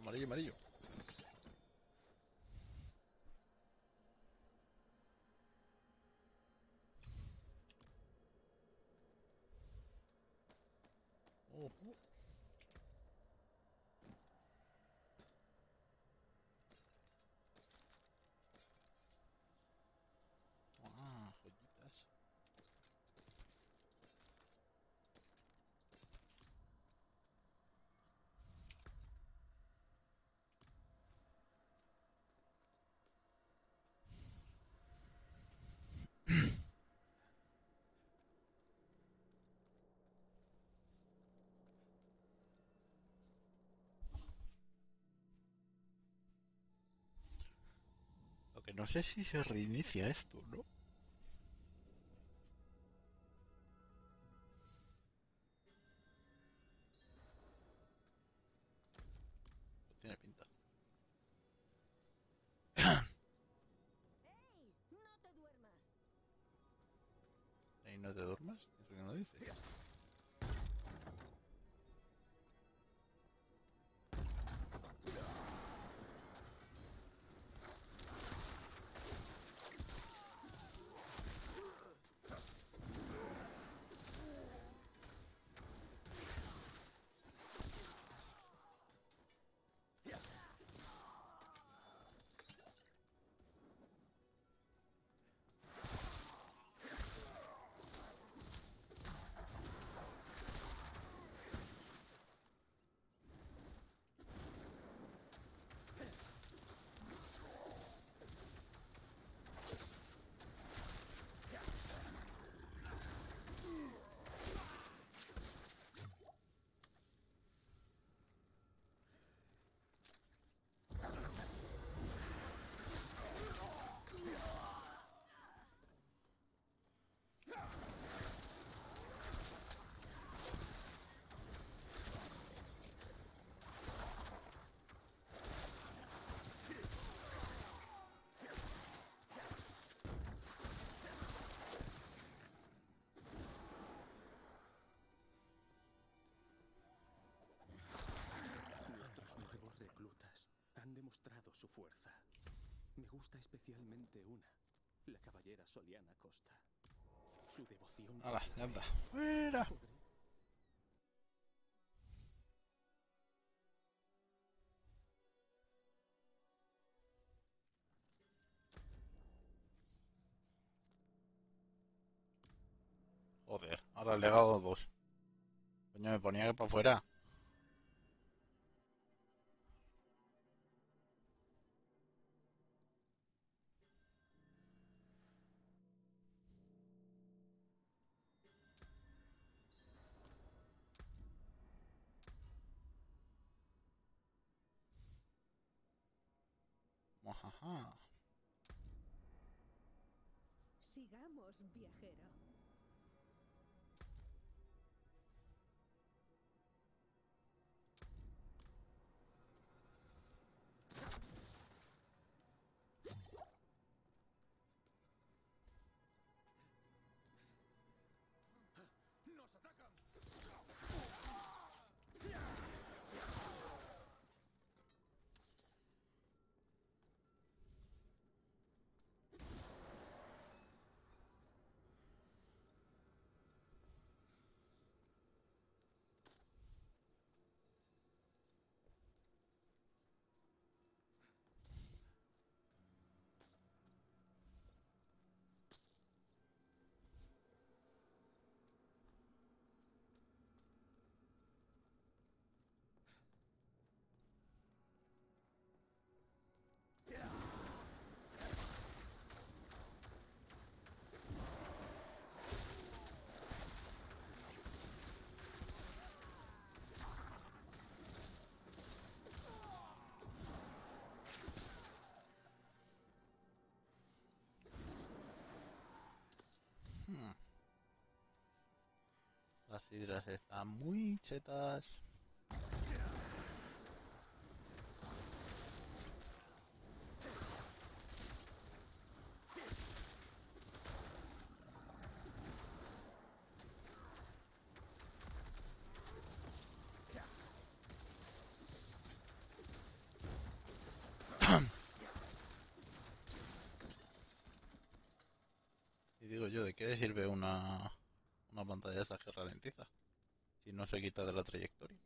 amarillo, amarillo. no sé si se reinicia esto, ¿no? gusta especialmente una, la caballera Soliana Costa. Su devoción... Ah, ¡Hala, anda! ¡Fuera! Joder, ahora le he dado dos. Coño, me ponía que para afuera. Viajero. Hidras están muy chetas. Y digo yo, ¿de qué sirve una, una pantalla de esas que ralentiza? Si no se quita de la trayectoria.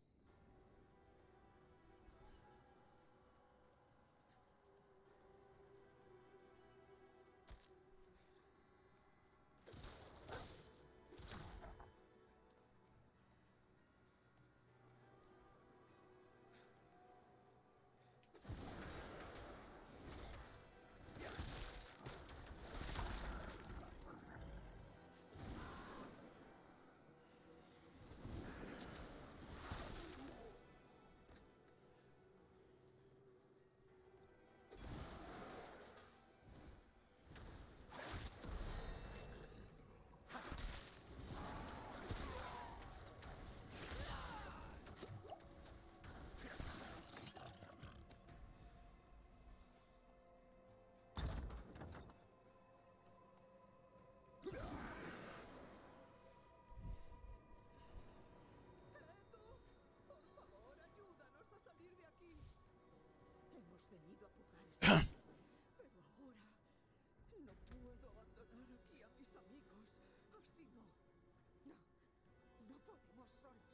No podemos solos. ¡Están!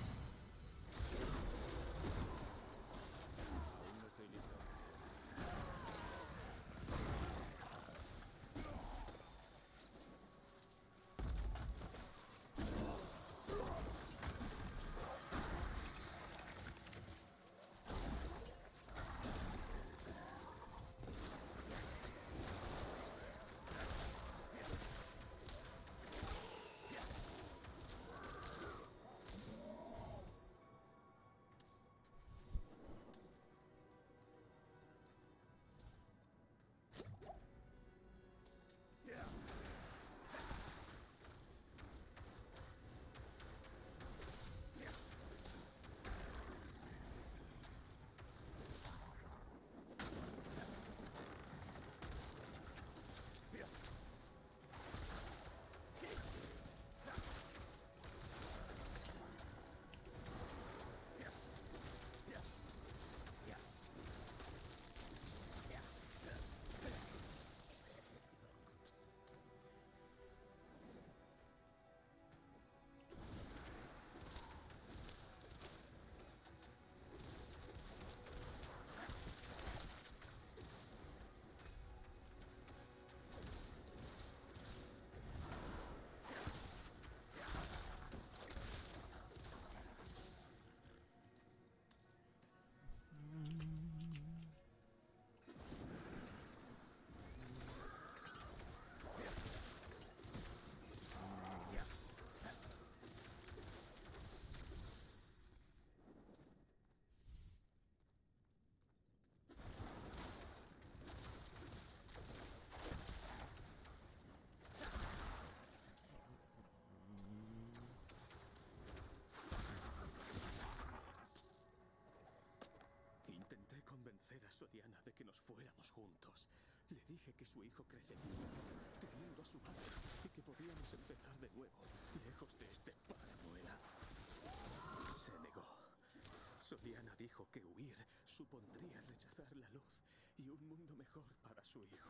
dije que su hijo crecería teniendo a su padre y que podíamos empezar de nuevo, lejos de este paramuela. Se negó. Soliana dijo que huir supondría rechazar la luz y un mundo mejor para su hijo.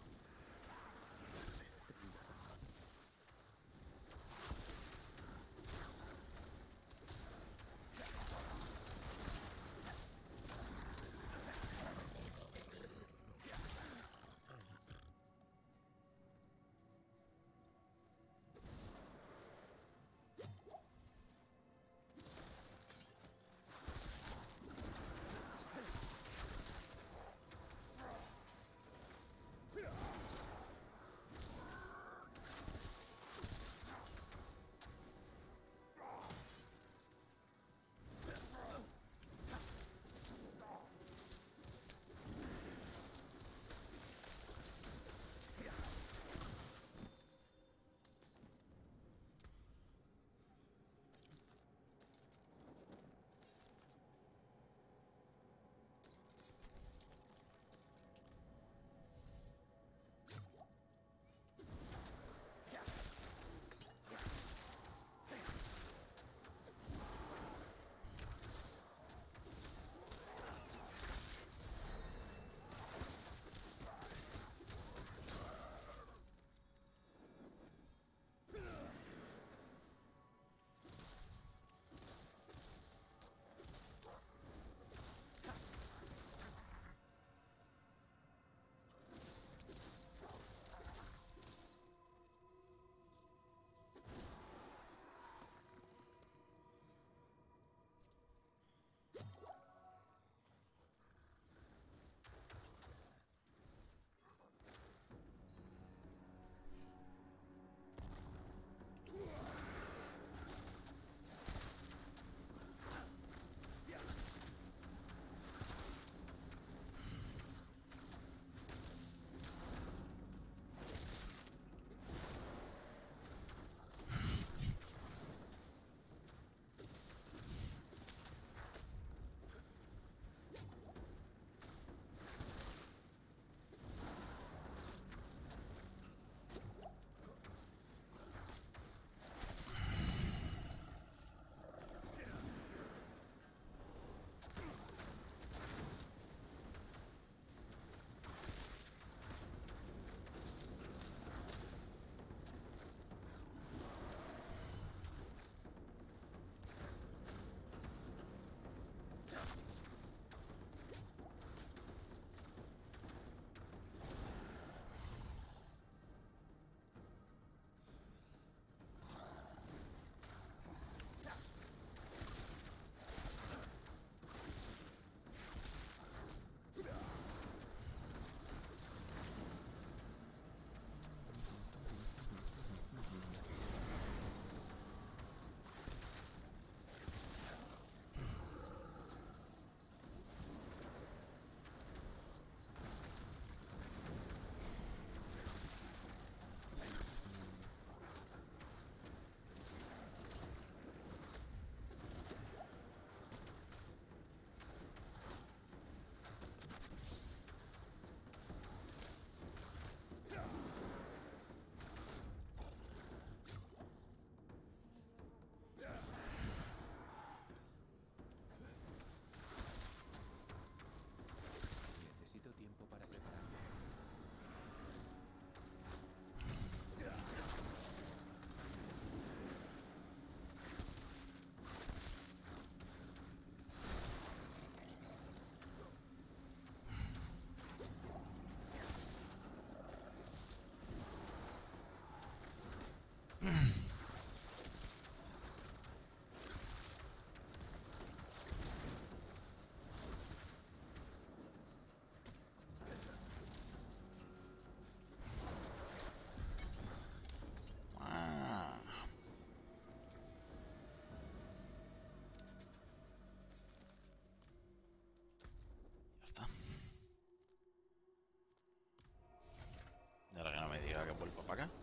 Me diga que vuelvo para acá.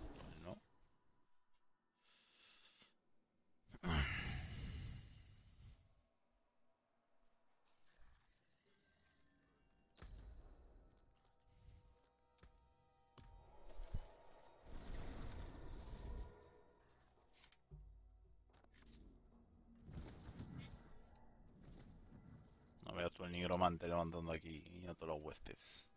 No. No veas tú el nigromante levantando aquí y a todos los huestes.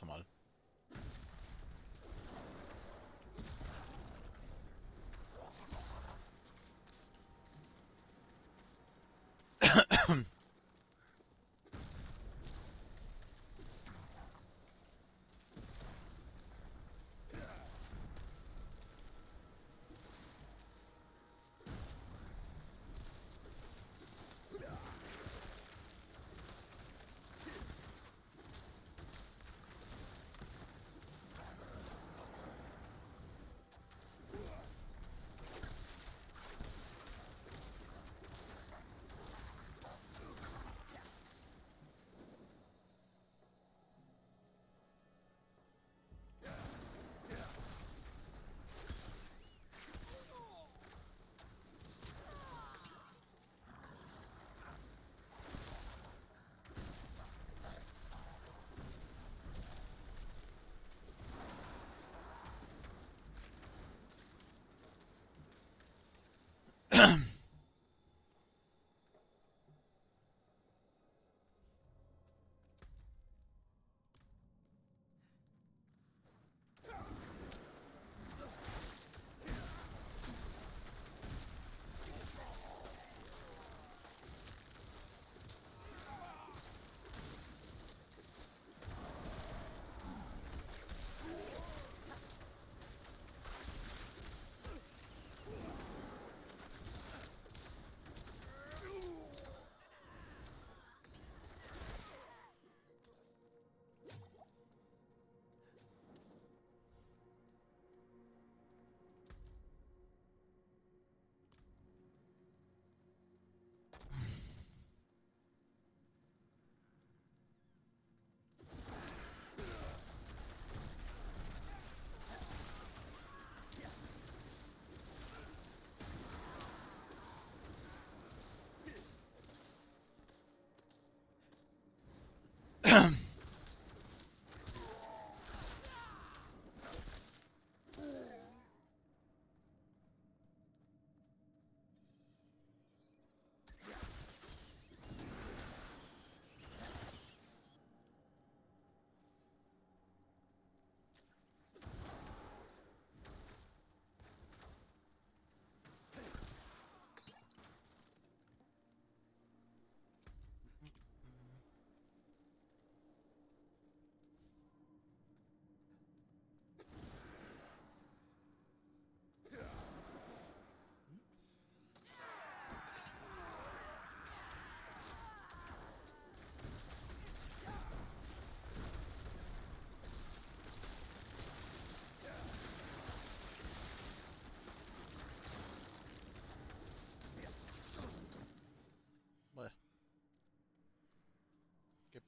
No está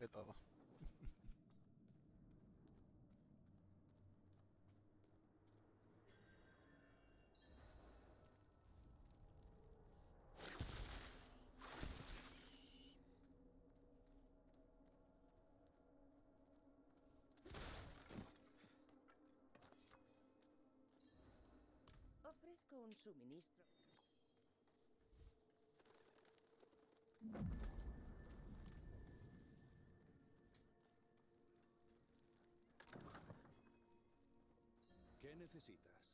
aspettava. Offrisco un suministro ¿Qué necesitas?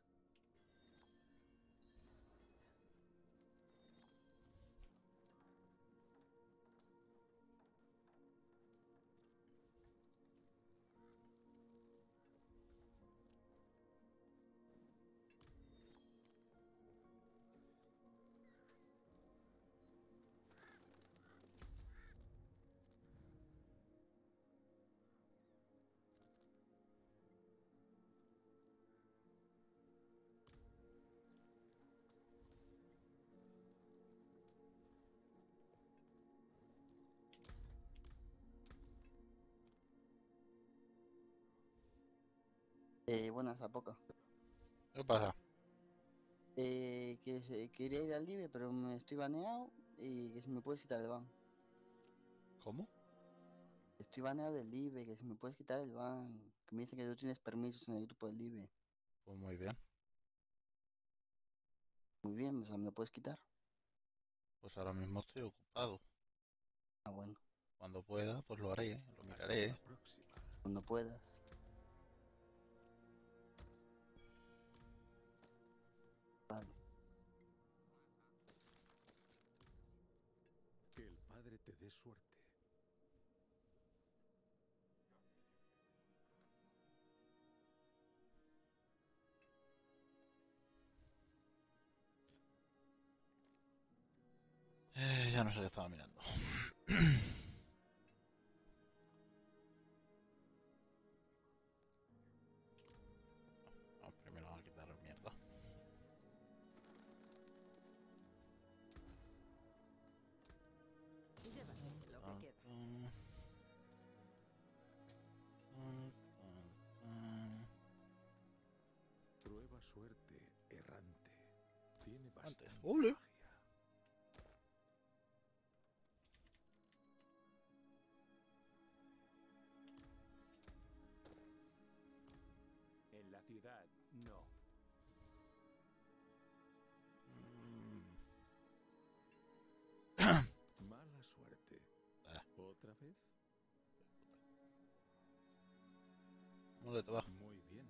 Eh, buenas, a poco. ¿Qué pasa? Eh, que quería ir al libre, pero me estoy baneado y que si me puedes quitar el ban. ¿Cómo? Estoy baneado del libre, que si me puedes quitar el ban. Que me dice que no tienes permisos en el grupo del libre. Pues muy bien. Muy bien, o sea, me lo puedes quitar. Pues ahora mismo estoy ocupado. Ah, bueno, Cuando pueda, pues lo haré, lo miraré. Próxima. cuando puedas. Ya no sé qué estaba mirando. Vamos primero a quitar mierda. Llévate lo Ah, que queda. Prueba suerte errante. Tiene bastante. Ole. Ciudad, no. Mm. Mala suerte. Ah. ¿Otra vez? ¿Cómo te va? Muy bien.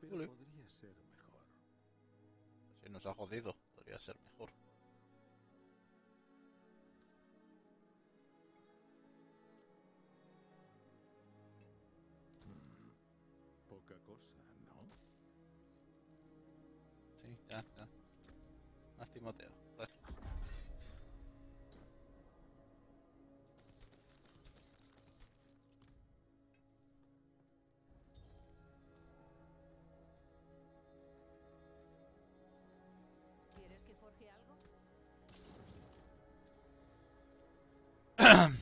Pero Ole. podría ser mejor. Si nos ha jodido, podría ser mejor. Timoteo. ¿Quieres que forje algo?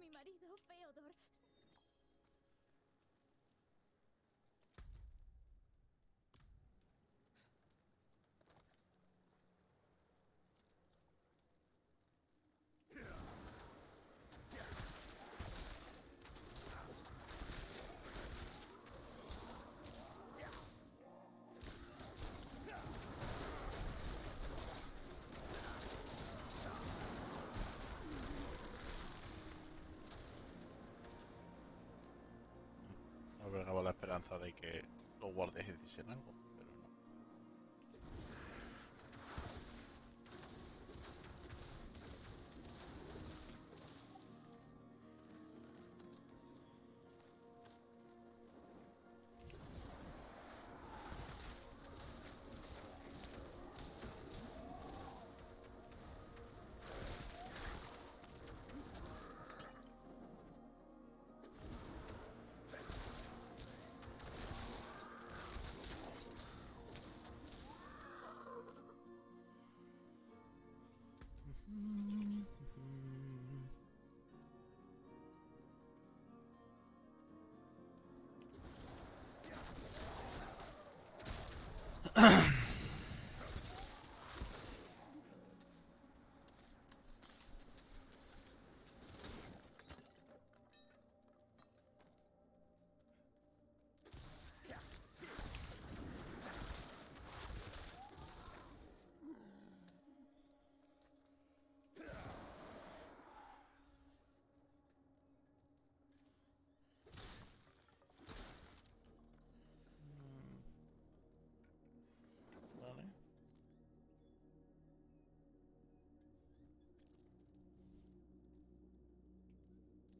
Mi marido, Feodor, albergaba la esperanza de que los guardias hiciesen algo,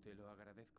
Te lo agradezco.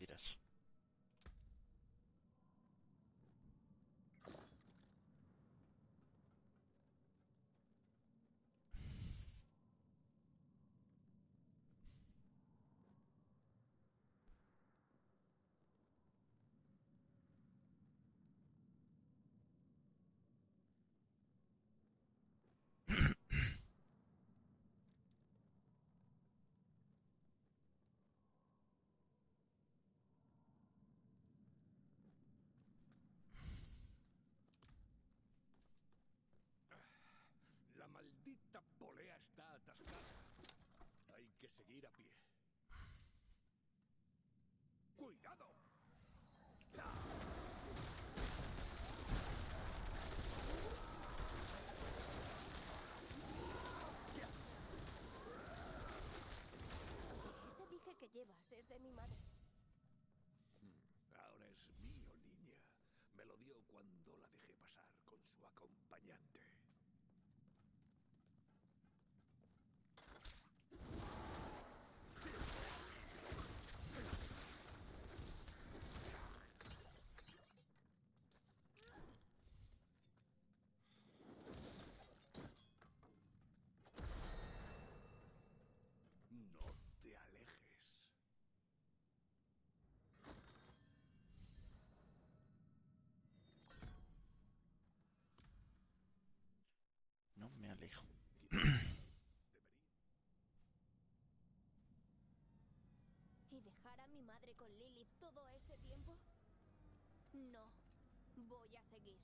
happiness. done No me alejo. ¿Y dejar a mi madre con Lily todo ese tiempo? No, voy a seguir.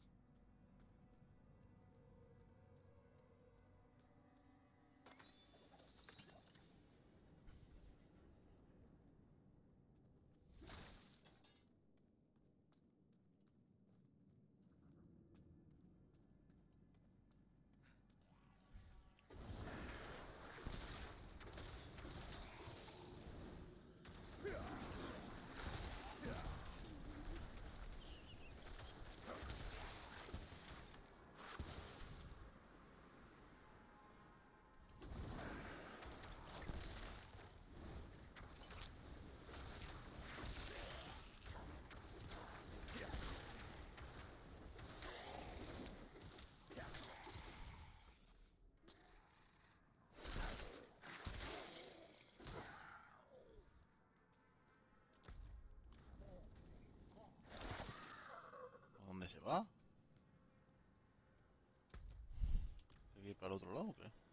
got other logo.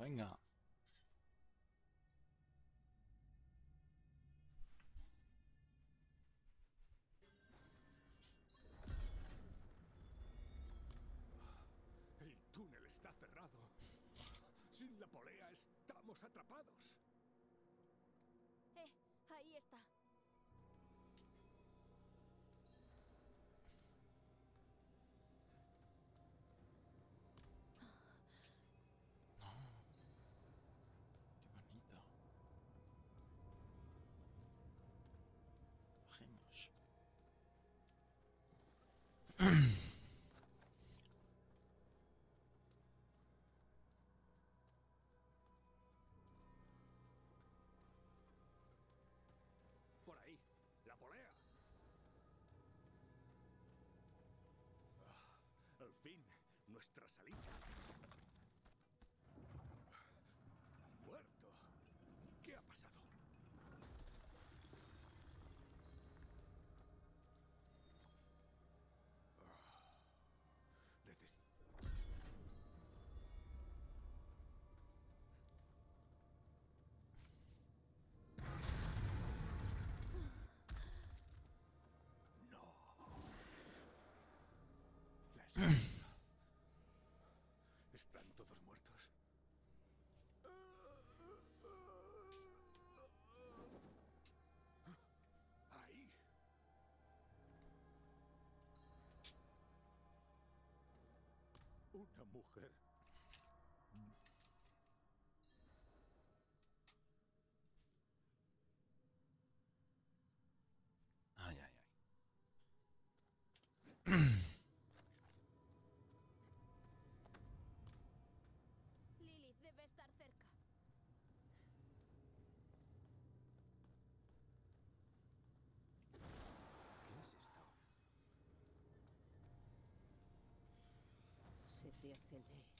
venga. El túnel está cerrado. Sin la polea estamos atrapados. Por ahí, la polea. Ah, al fin, nuestra salida. Mujer. Ay, ay, ay. Lilith debe estar cerca. ¿Qué es esto? Se te acelera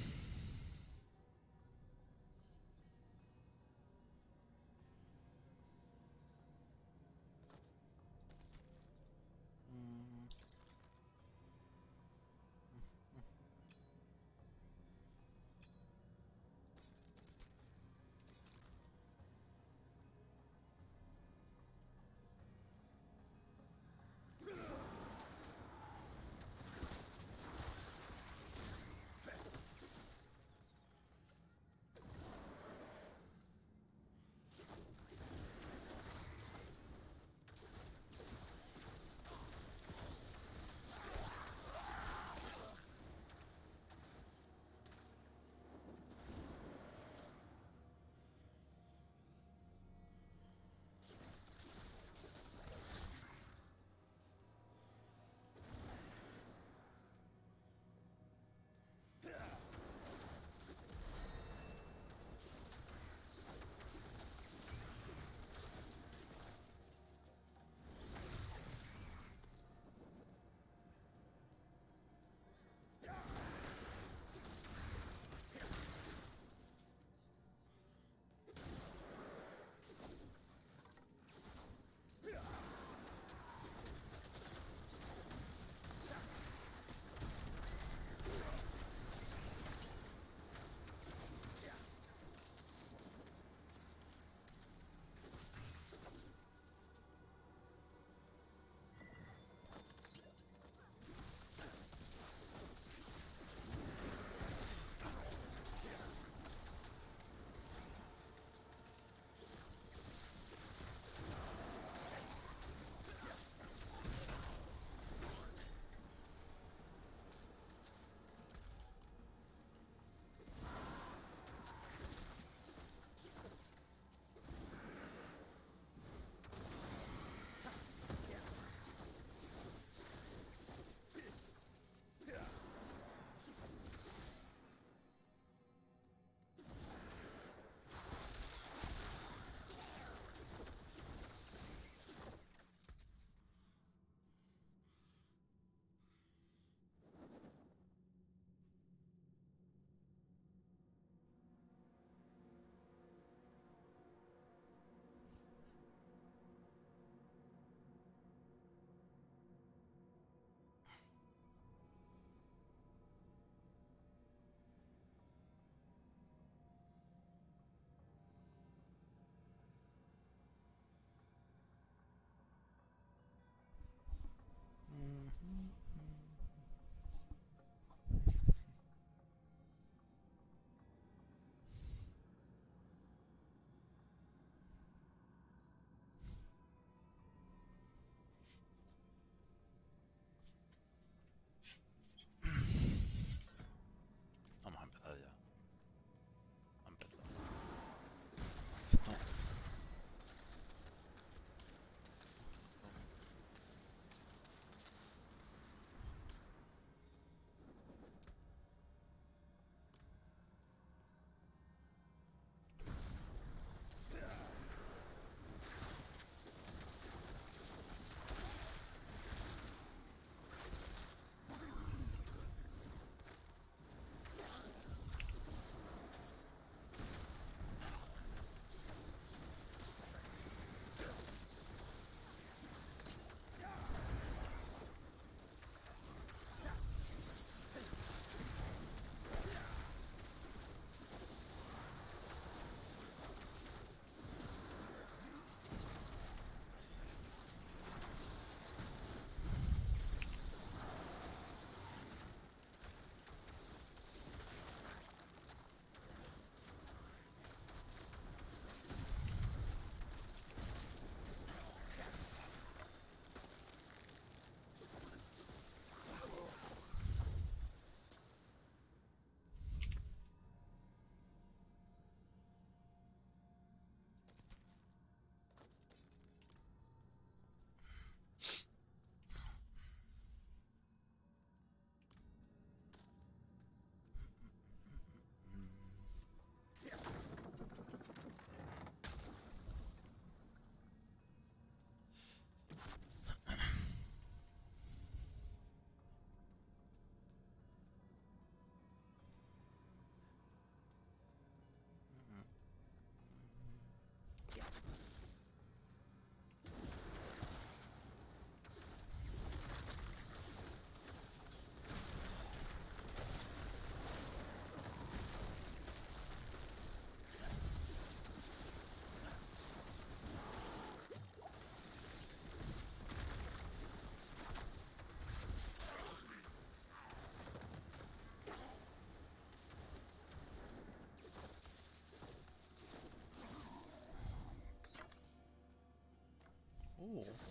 Ooh.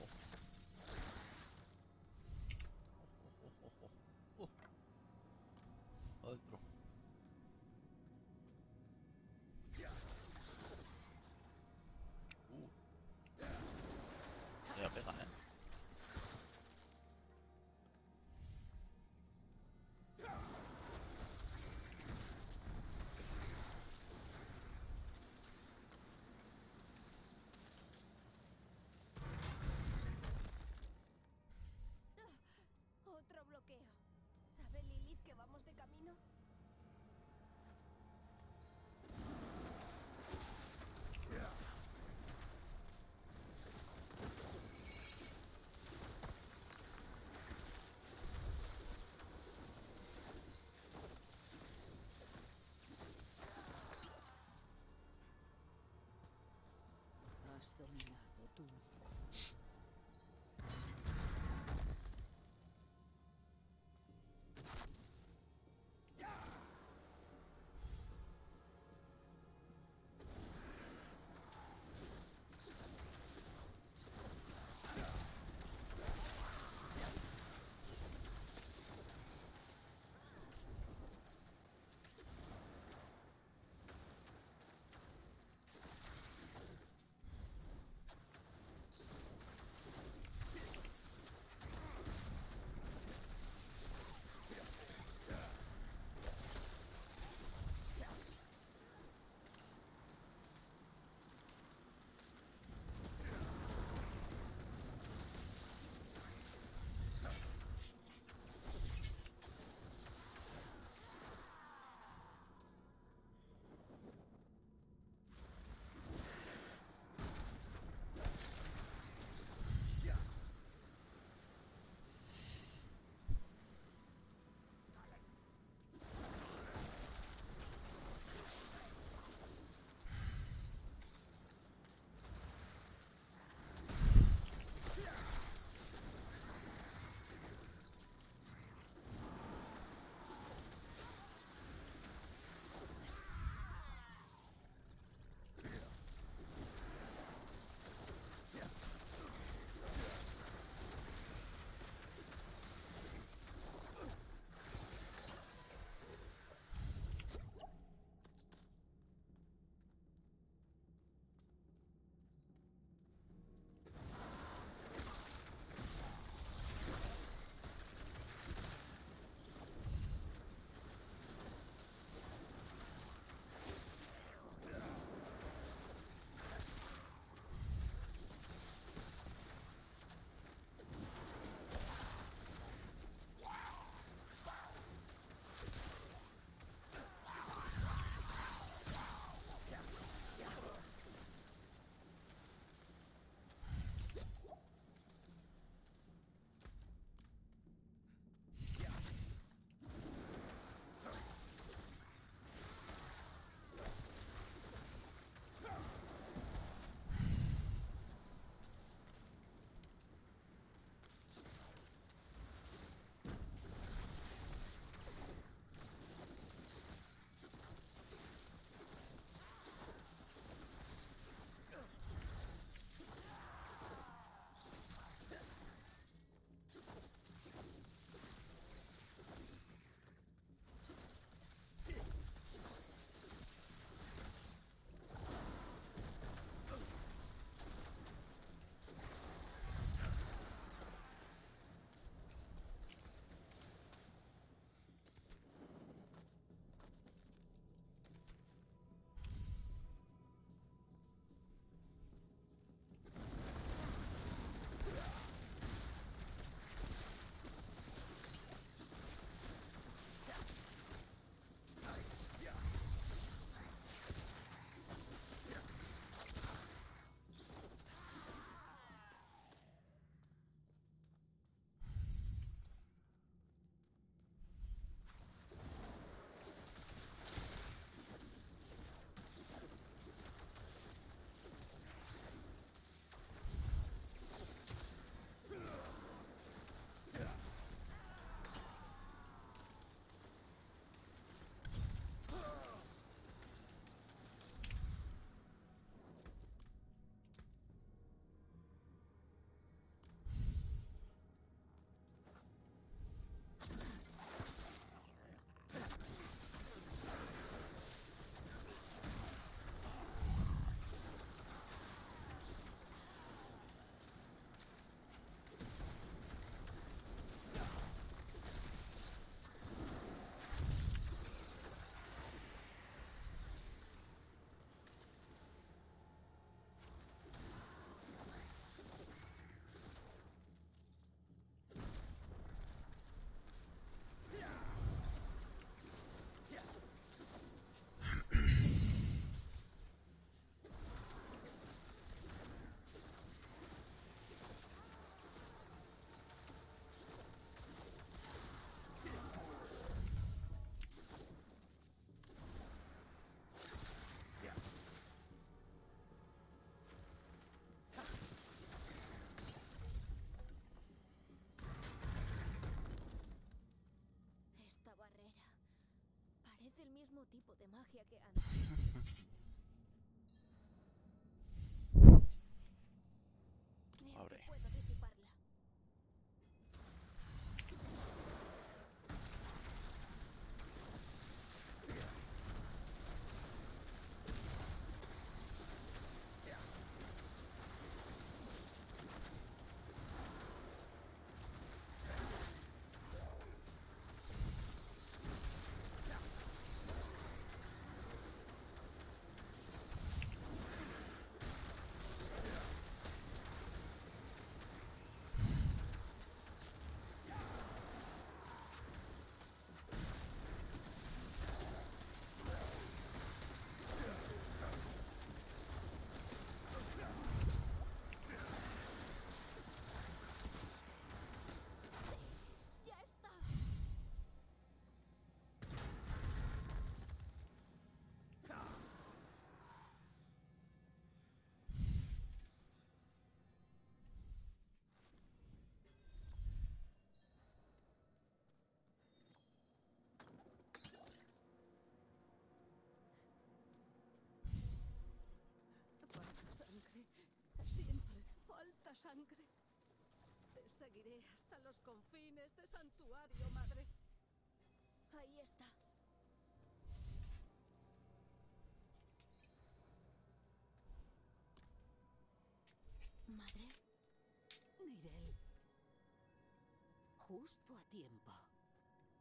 Tiempo.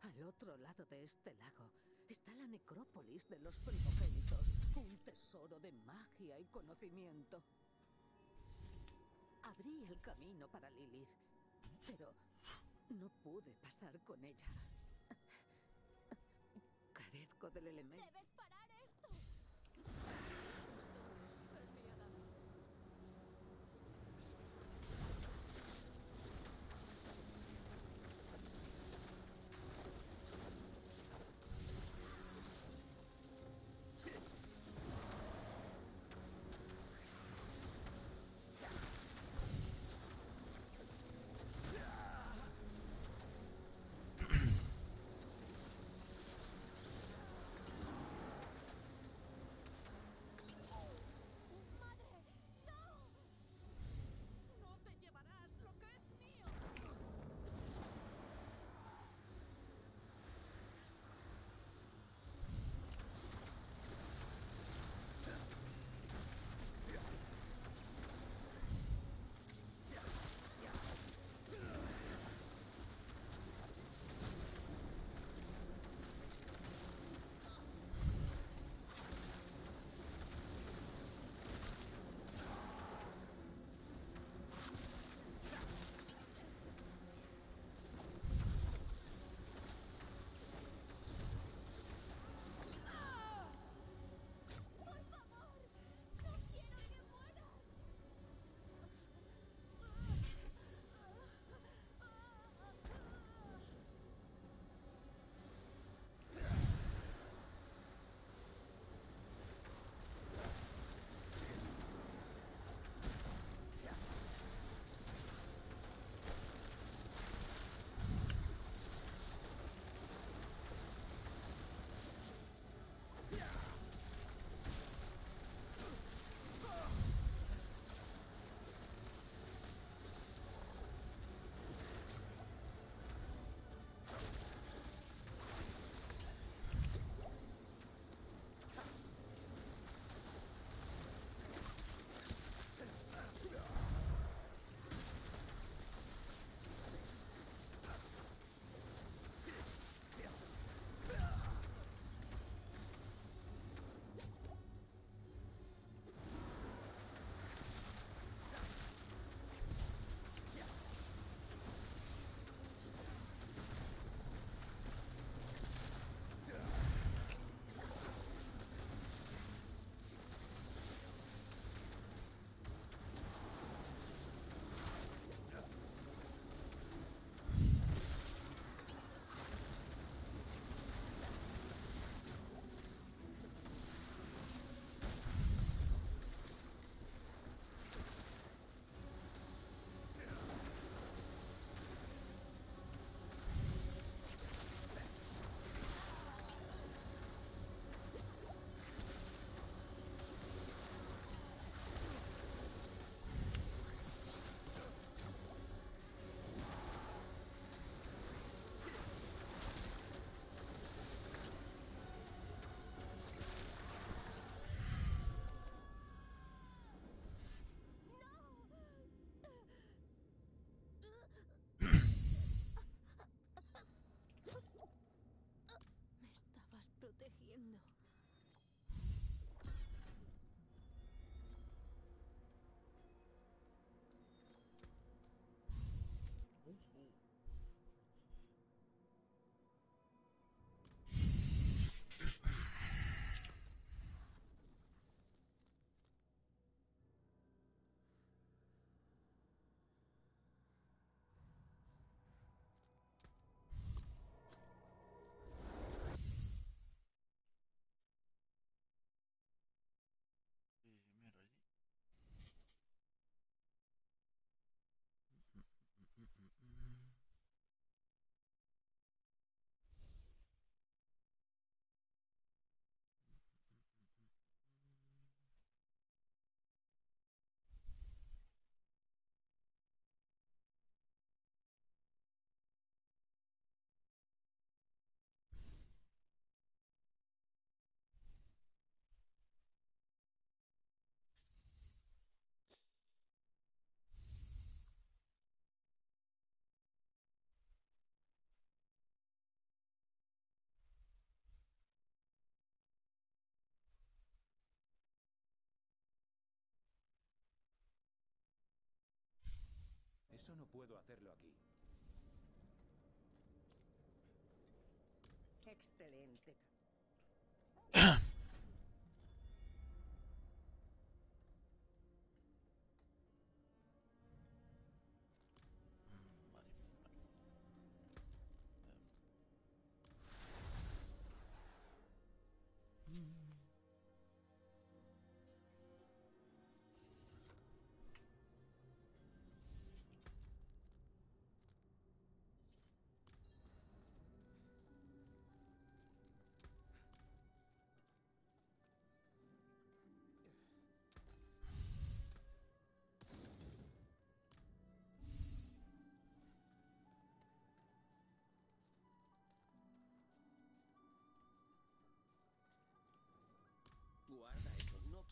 Al otro lado de este lago está la necrópolis de los primogénitos. Un tesoro de magia y conocimiento. Abrí el camino para Lilith, pero no pude pasar con ella. Carezco del elemento. ¡Debes parar eso no puedo hacerlo aquí. Excelente.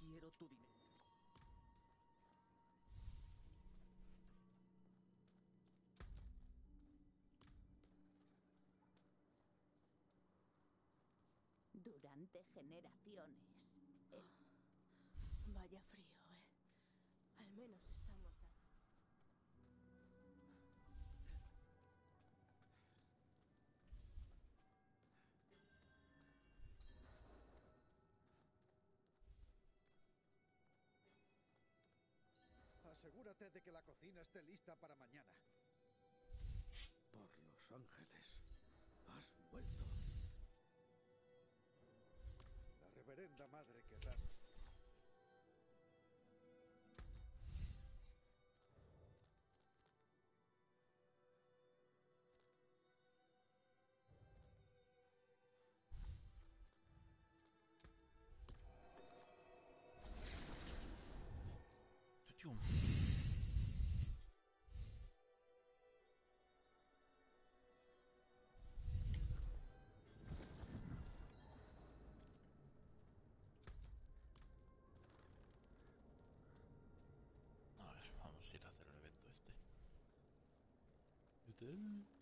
Quiero tu dinero. Durante generaciones. Vaya frío, ¿eh? Al menos Asegúrate de que la cocina esté lista para mañana. Por los ángeles. Has vuelto. La reverenda madre que. Este.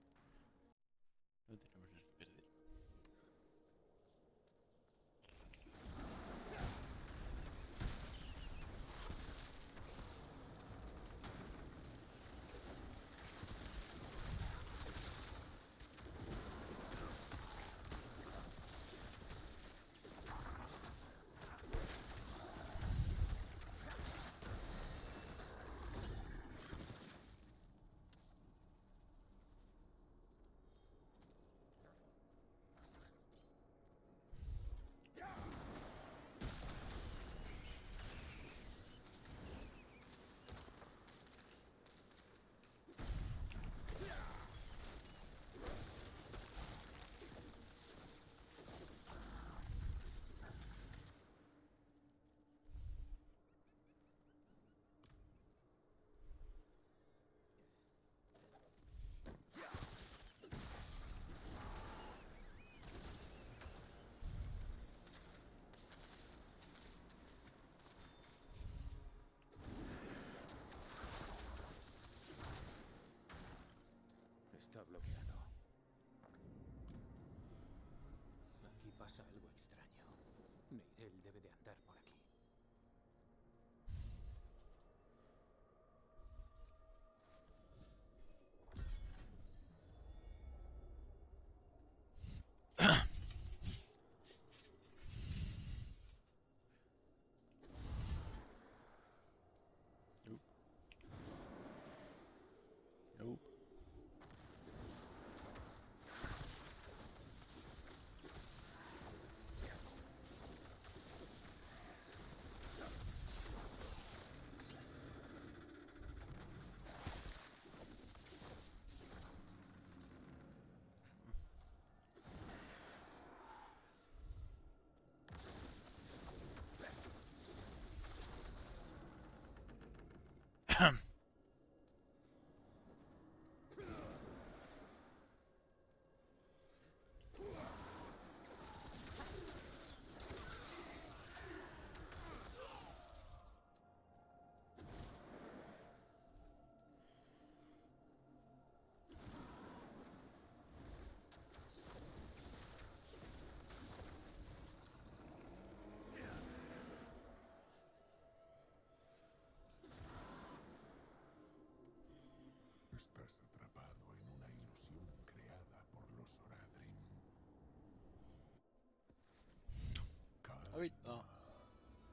Habito.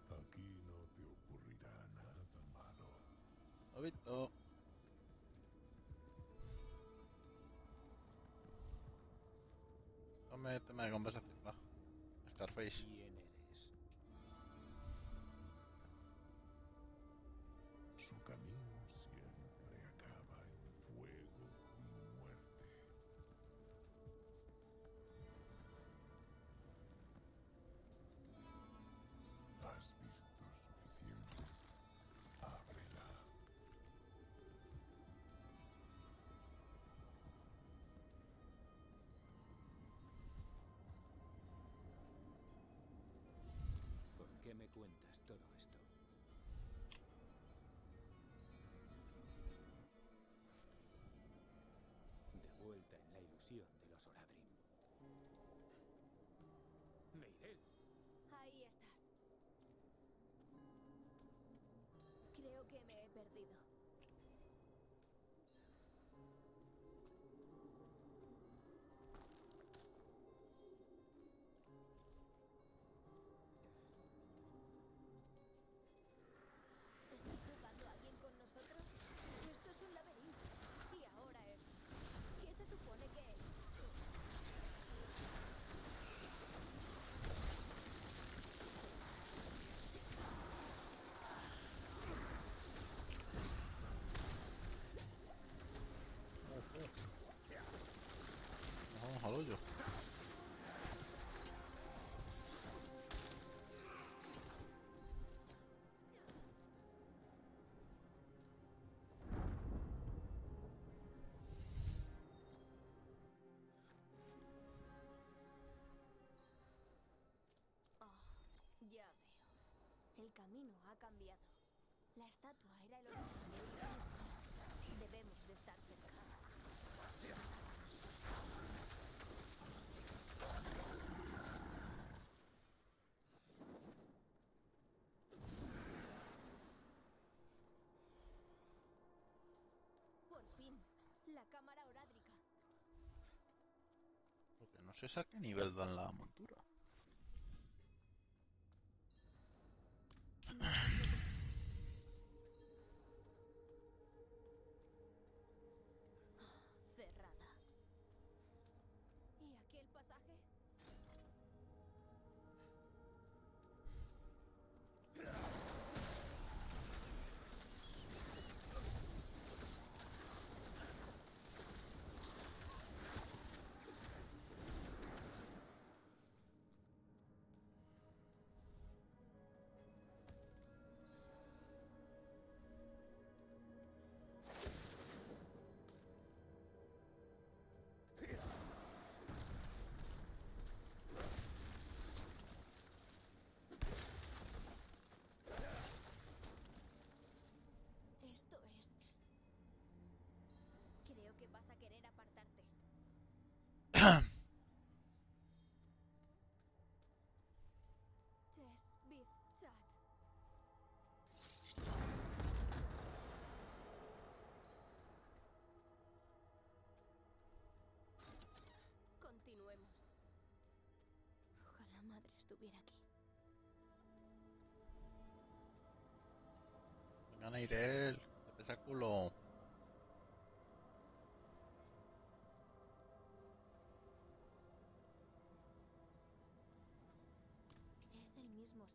Aquí no te ocurrirá nada malo. Habito. Dame tema de conversación, va. Scarface. Qué me cuentas todo esto? De vuelta en la ilusión de los Oradrim. Ahí El camino ha cambiado. La estatua era el original. Debemos de estar cerca. Por fin, la cámara orádrica. Lo que no sé es a qué nivel dan la montura. Estuviera aquí. Venga, Neirel. Te pesa culo. Es el mismo.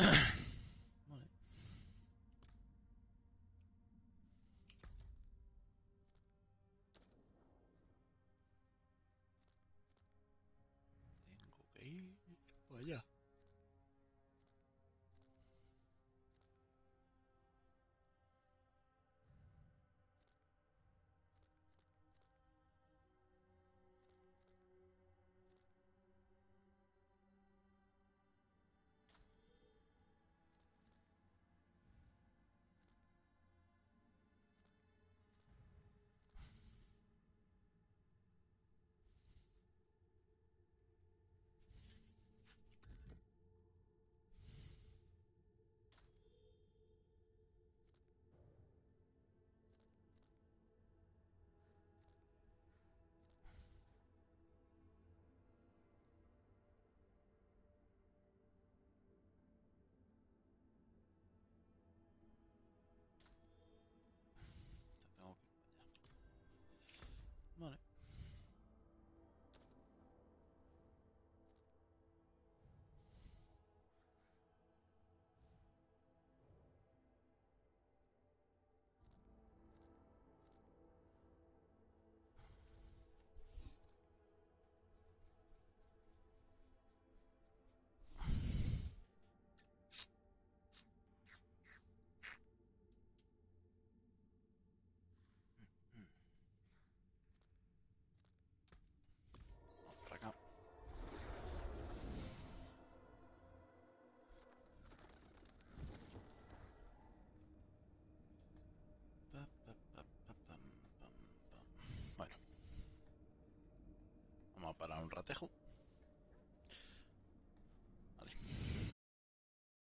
Vale. Tengo que ir para allá.